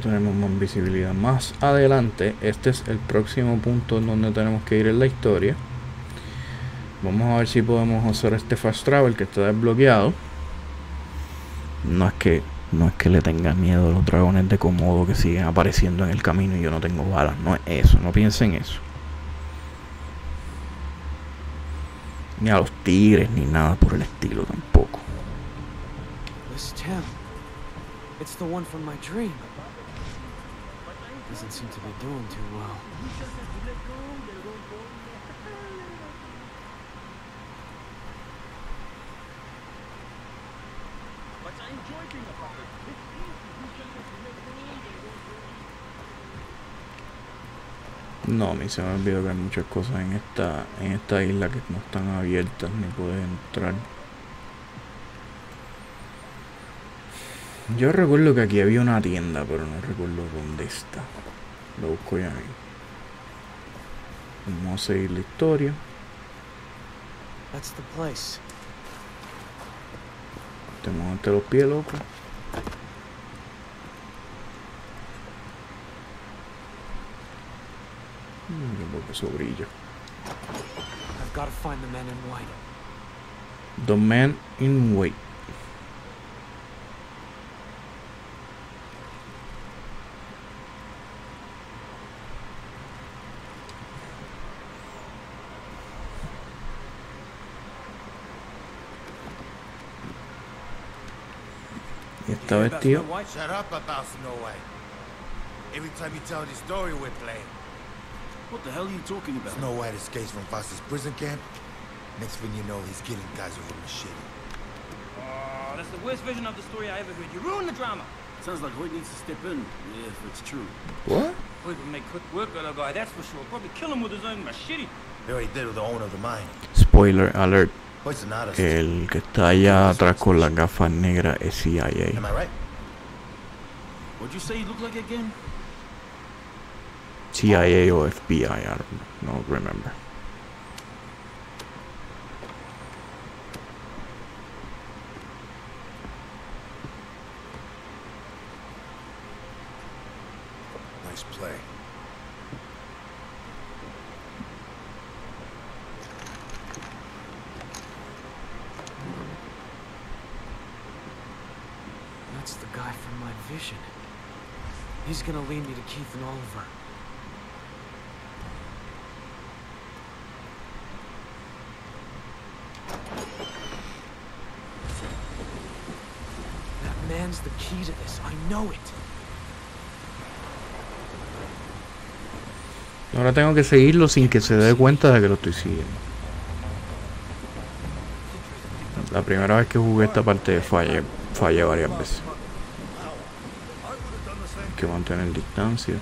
Tenemos más visibilidad más adelante. Este es el próximo punto en donde tenemos que ir en la historia. Vamos a ver si podemos hacer este fast travel que está desbloqueado. No es que no es que le tenga miedo a los dragones de comodo que siguen apareciendo en el camino y yo no tengo balas. No es eso no piensen eso. Ni a los tigres ni nada por el estilo tampoco. It's the one from my dream. Doesn't seem to be doing too well. No, a mí se me olvidó que hay muchas cosas en esta, en esta isla que no están abiertas ni puedes entrar. Yo recuerdo que aquí había una tienda, pero no recuerdo dónde está. Lo busco ya ahí. Vamos a seguir la historia. That's the place. Te ante los pies, loco. Mm, porque eso brilla. I've got to find the man in white. The man in white. Shut up about Snow White. Every time you tell this story, we're playing. What the hell are you talking about? Snow White escapes from Foster's prison camp. Next thing you know, he's killing guys with a machete. Oh, that's the worst version of the story I ever heard. You ruined the drama. Sounds like Hoyt needs to step in, yeah, if it's true. What? Hoyt would make quick work of the guy, that's for sure. Probably kill him with his own machete. They already did with the owner of the mine. Spoiler alert. El que está allá atrás con las gafas negras es CIA. CIA o FBI, I don't know, no remember. Nice play. That's the guy from my vision. He's gonna lead me to Keith and Oliver. That man's the key to this. I know it. Ahora tengo que seguirlo sin que se dé cuenta de que lo estoy siguiendo. La primera vez que jugué esta parte fallé, fallé varias veces. Que mantener distancia.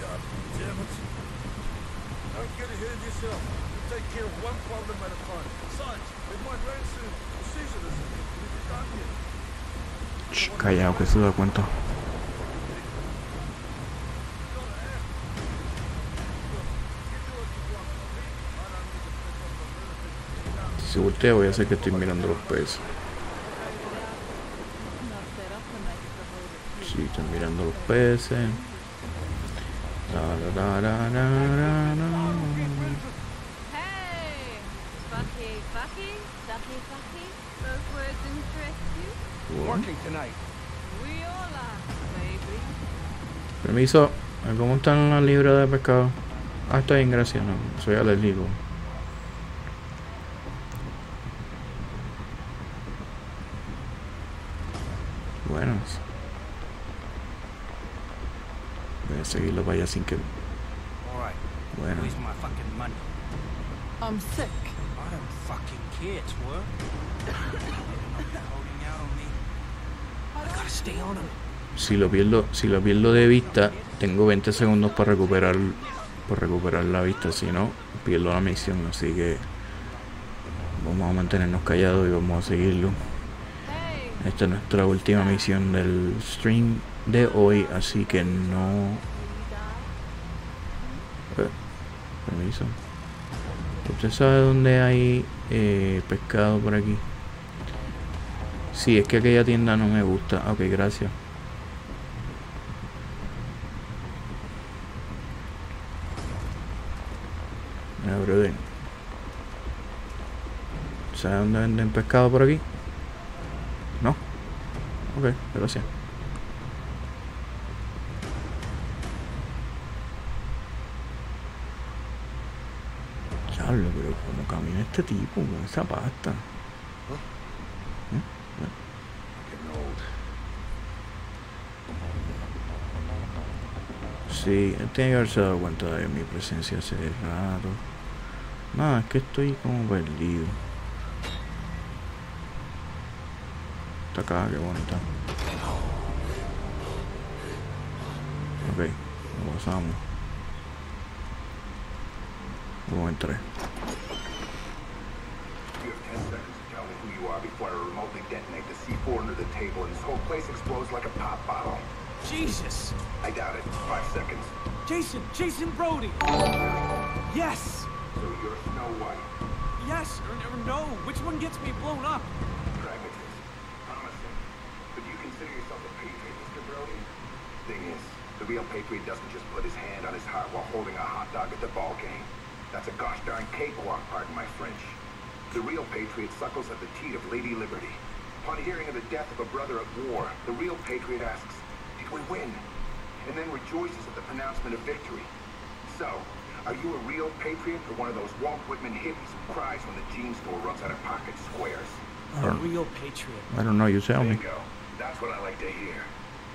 God damn it. Don't get ahead Si volteo voy a hacer que estoy mirando los peces. Sí, estoy mirando los peces. Da, da, da, Permiso, ¿cómo están las libras de pescado? Ah, está bien, gracias, no, soy alérgico. Allá sin que... Bueno, Where's my fucking money? I'm sick. I don't fucking care, twerp. holding out on me. I gotta stay on him. si lo pierdo, si lo pierdo de vista, tengo 20 segundos para recuperar, para recuperar la vista, si no, pierdo la misión, así que vamos a mantenernos callados y vamos a seguirlo. Esta es nuestra última misión del stream de hoy, así que no... Eh, permiso. ¿Usted sabe dónde hay eh, pescado por aquí? Sí, es que aquella tienda no me gusta. Ok, gracias. Mira, brother. ¿Sabe dónde venden pescado por aquí? ¿No? Ok, gracias. Diablo, pero como camina este tipo con esa pasta. ¿Eh? Sí, él tiene que haberse dado cuenta de mi presencia hace rato. Nada, es que estoy como perdido. Esta caja, qué bonita. Ok, lo pasamos. Vamos a entrar. You are before I remotely detonate the C4 under the table and this whole place explodes like a pop bottle. Jesus! I doubt it. Five seconds. Jason! Jason Brody! Yes! So you're Snow White. Yes or, or no? Which one gets me blown up? Pragmatist. Promising. But do you consider yourself a patriot, Mr. Brody? Thing is, the real patriot doesn't just put his hand on his heart while holding a hot dog at the ball game. That's a gosh darn cakewalk, pardon my French. The real patriot suckles at the teat of Lady Liberty. Upon hearing of the death of a brother at war, the real patriot asks, Did we win? And then rejoices at the pronouncement of victory. So, are you a real patriot or one of those Walt Whitman hippies who cries when the jean store runs out of pocket squares? A real patriot. I don't know, you tell me. Bingo. That's what I like to hear.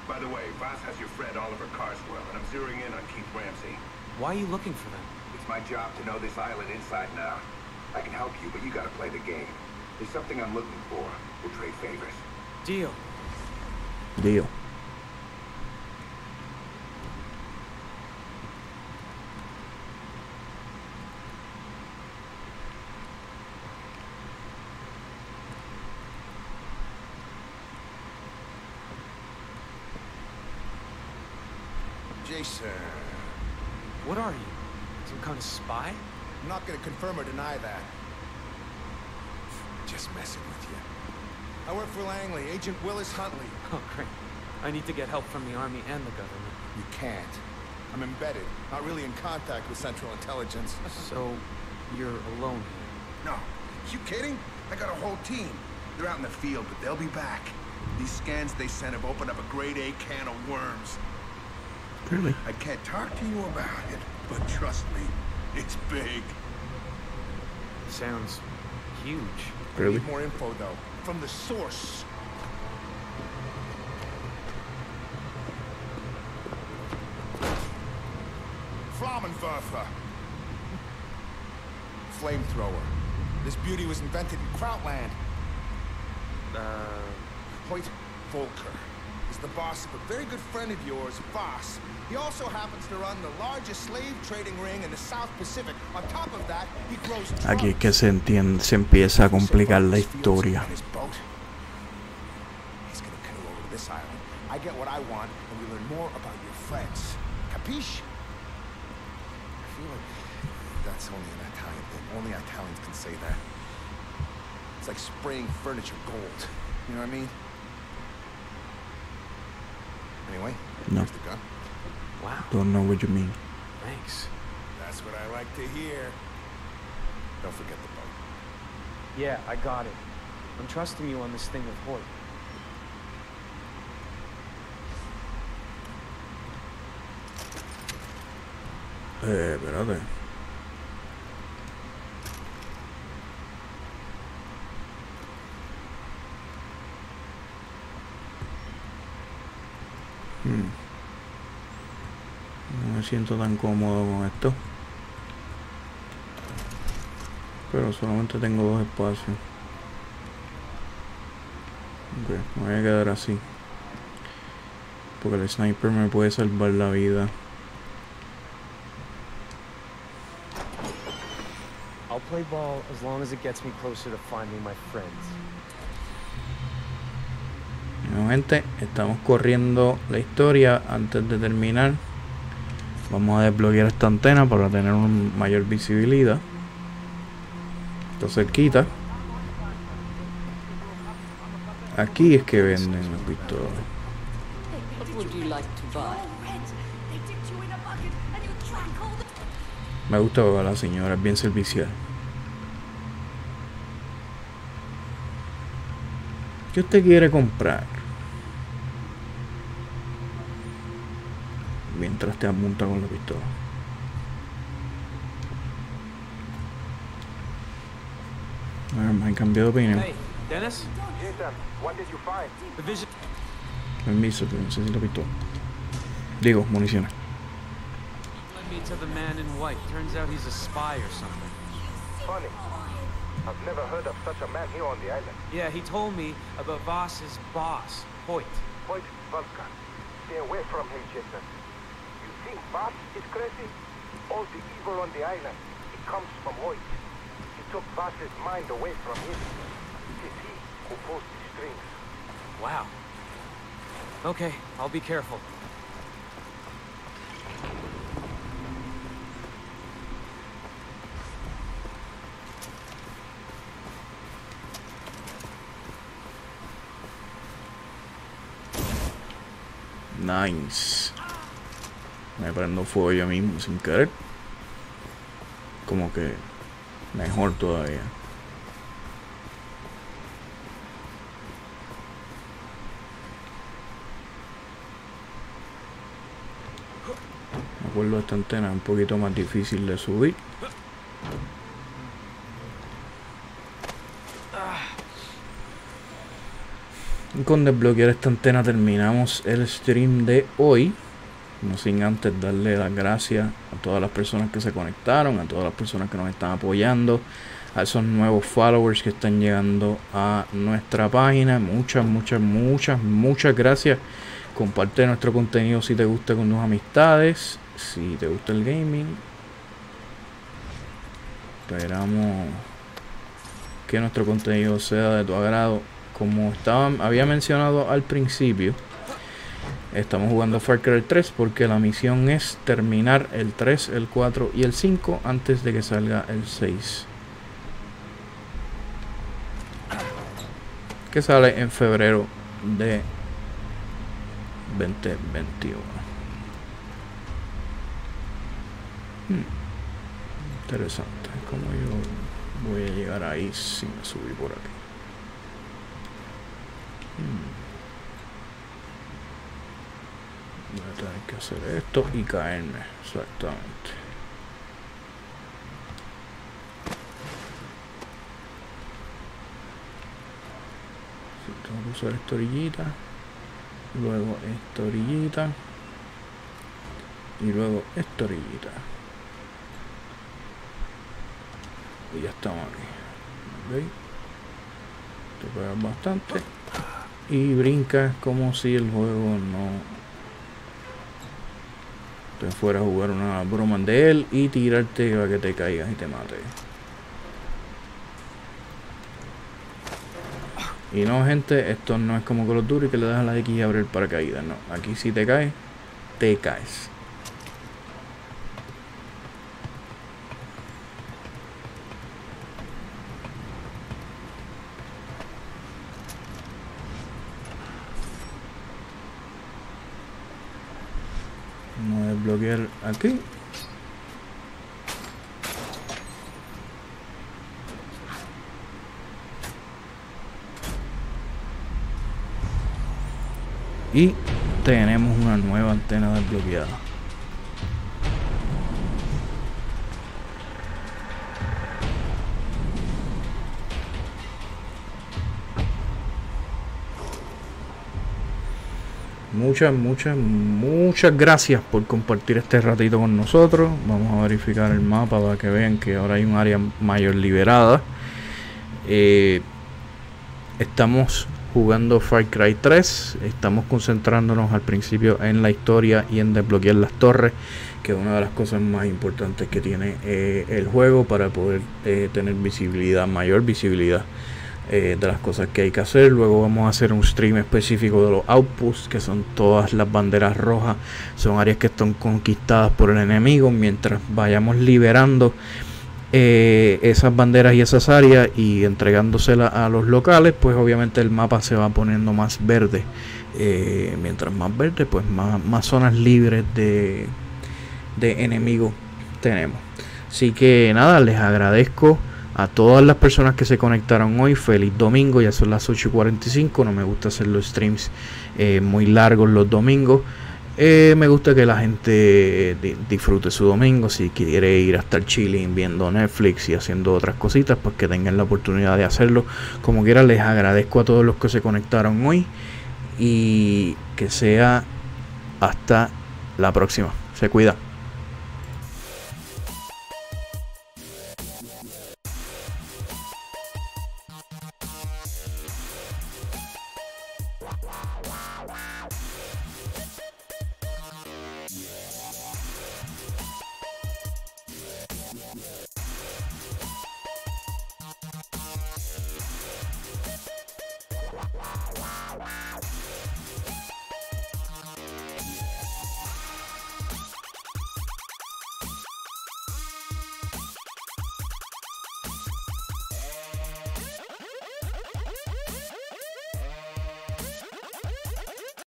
By the way, Voss has your friend Oliver Carswell, and I'm zeroing in on Keith Ramsey. Why are you looking for them? It's my job to know this island inside and out. I can help you, but you gotta play the game. There's something I'm looking for. We'll trade favors. Deal. Deal. Jason, What are you? Some kind of spy? I'm not gonna confirm or deny that. Just messing with you. I work for Langley, Agent Willis Huntley. Oh, great. I need to get help from the army and the government. You can't. I'm embedded, not really in contact with Central Intelligence. So, you're alone here. no. You kidding? I got a whole team. They're out in the field, but they'll be back. These scans they sent have opened up a grade A can of worms. Really? I can't talk to you about it, but trust me, it's big. Sounds huge. I Really? Need more info though, from the source. Flammenwerfer. Flamethrower. This beauty was invented in Krautland. Uh, Hoyt Volker is the boss of a very good friend of yours, Voss. He also happens to run the largest slave trading ring in the South Pacific. On top of that, he grows Aquí es que se entiende, se empieza a complicar la historia. He's gonna canoe over to this island. I get what I want, and we learn more about your friends. Capiche? I feel like that's only an Italian thing. Only Italians can say that. It's like spraying furniture gold. You know what I mean? No. the gun. wow. Don't know what you mean. Thanks. That's what I like to hear. Don't forget the boat. Yeah, I got it. I'm trusting you on this thing with Hoyt. Eh, espérate. Siento tan cómodo con esto. Pero solamente tengo dos espacios. Ok, me voy a quedar así. Porque el sniper me puede salvar la vida. I'll play ball as long as it gets me closer to finding my friends. Bueno, gente, estamos corriendo la historia antes de terminar. Vamos a desbloquear esta antena para tener una mayor visibilidad. Está cerquita. Aquí es que venden las pistolas. Me gusta a la señora, es bien servicial. ¿Qué usted quiere comprar? Mientras te apunta con la pistola. A ver, me han cambiado de opinión. Hey, Dennis? Ethan, what did you find? The vision. Permiso, que necesito pistola. Digo, municiones. led me to the man in white. Turns out he's a spy or something. Funny. I've never heard of such a man here on the island. Yeah, he told me about Voss's boss, Hoyt. Hoyt Vulcan. Stay away from him, Jason. You think Voss is crazy? All the evil on the island, it comes from Hoyt. He took Voss's mind away from him. It is he who pulls the strings. Wow. Okay, I'll be careful. Nice. Me prendo fuego yo mismo sin querer. Como que mejor todavía. Me acuerdo esta antena es un poquito más difícil de subir. Con desbloquear esta antena terminamos el stream de hoy. No sin antes darle las gracias a todas las personas que se conectaron, a todas las personas que nos están apoyando, a esos nuevos followers que están llegando a nuestra página. Muchas, muchas, muchas, muchas gracias. Comparte nuestro contenido si te gusta con tus amistades, si te gusta el gaming. Esperamos que nuestro contenido sea de tu agrado como estaba, había mencionado al principio, estamos jugando Far Cry 3 porque la misión es terminar el 3, el 4 y el 5 antes de que salga el 6. Que sale en febrero de 2021. Hmm, Interesante. Como yo voy a llegar ahí si me subí por aquí. Voy a tener que hacer esto y caerme, exactamente. Tengo que usar esta orillita, luego esta orillita y luego esta orillita. Y ya estamos aquí. Te pegas bastante y brincas como si el juego no te fuera a jugar una broma de él y tirarte para que te caigas y te mate. Y no, gente, esto no es como Call of Duty que le das a la X y abre el paracaídas. No, aquí si te caes, te caes. bloquear aquí. Y tenemos una nueva antena desbloqueada. Muchas, muchas, muchas gracias por compartir este ratito con nosotros. Vamos a verificar el mapa para que vean que ahora hay un área mayor liberada. Eh, estamos jugando Far Cry 3. Estamos concentrándonos al principio en la historia y en desbloquear las torres, que es una de las cosas más importantes que tiene eh, el juego para poder eh, tener visibilidad, mayor visibilidad eh, de las cosas que hay que hacer. Luego vamos a hacer un stream específico de los outposts, que son todas las banderas rojas, son áreas que están conquistadas por el enemigo, mientras vayamos liberando eh, esas banderas y esas áreas y entregándoselas a los locales, pues obviamente el mapa se va poniendo más verde. Eh, mientras más verde, pues más, más zonas libres de, de enemigos tenemos. Así que nada, les agradezco a todas las personas que se conectaron hoy. Feliz domingo, ya son las 8 y 45. No me gusta hacer los streams eh, muy largos los domingos. Eh, me gusta que la gente disfrute su domingo. Si quiere ir a estar chilling viendo Netflix y haciendo otras cositas, pues que tengan la oportunidad de hacerlo. Como quiera, les agradezco a todos los que se conectaron hoy. Y que sea hasta la próxima. Se cuida.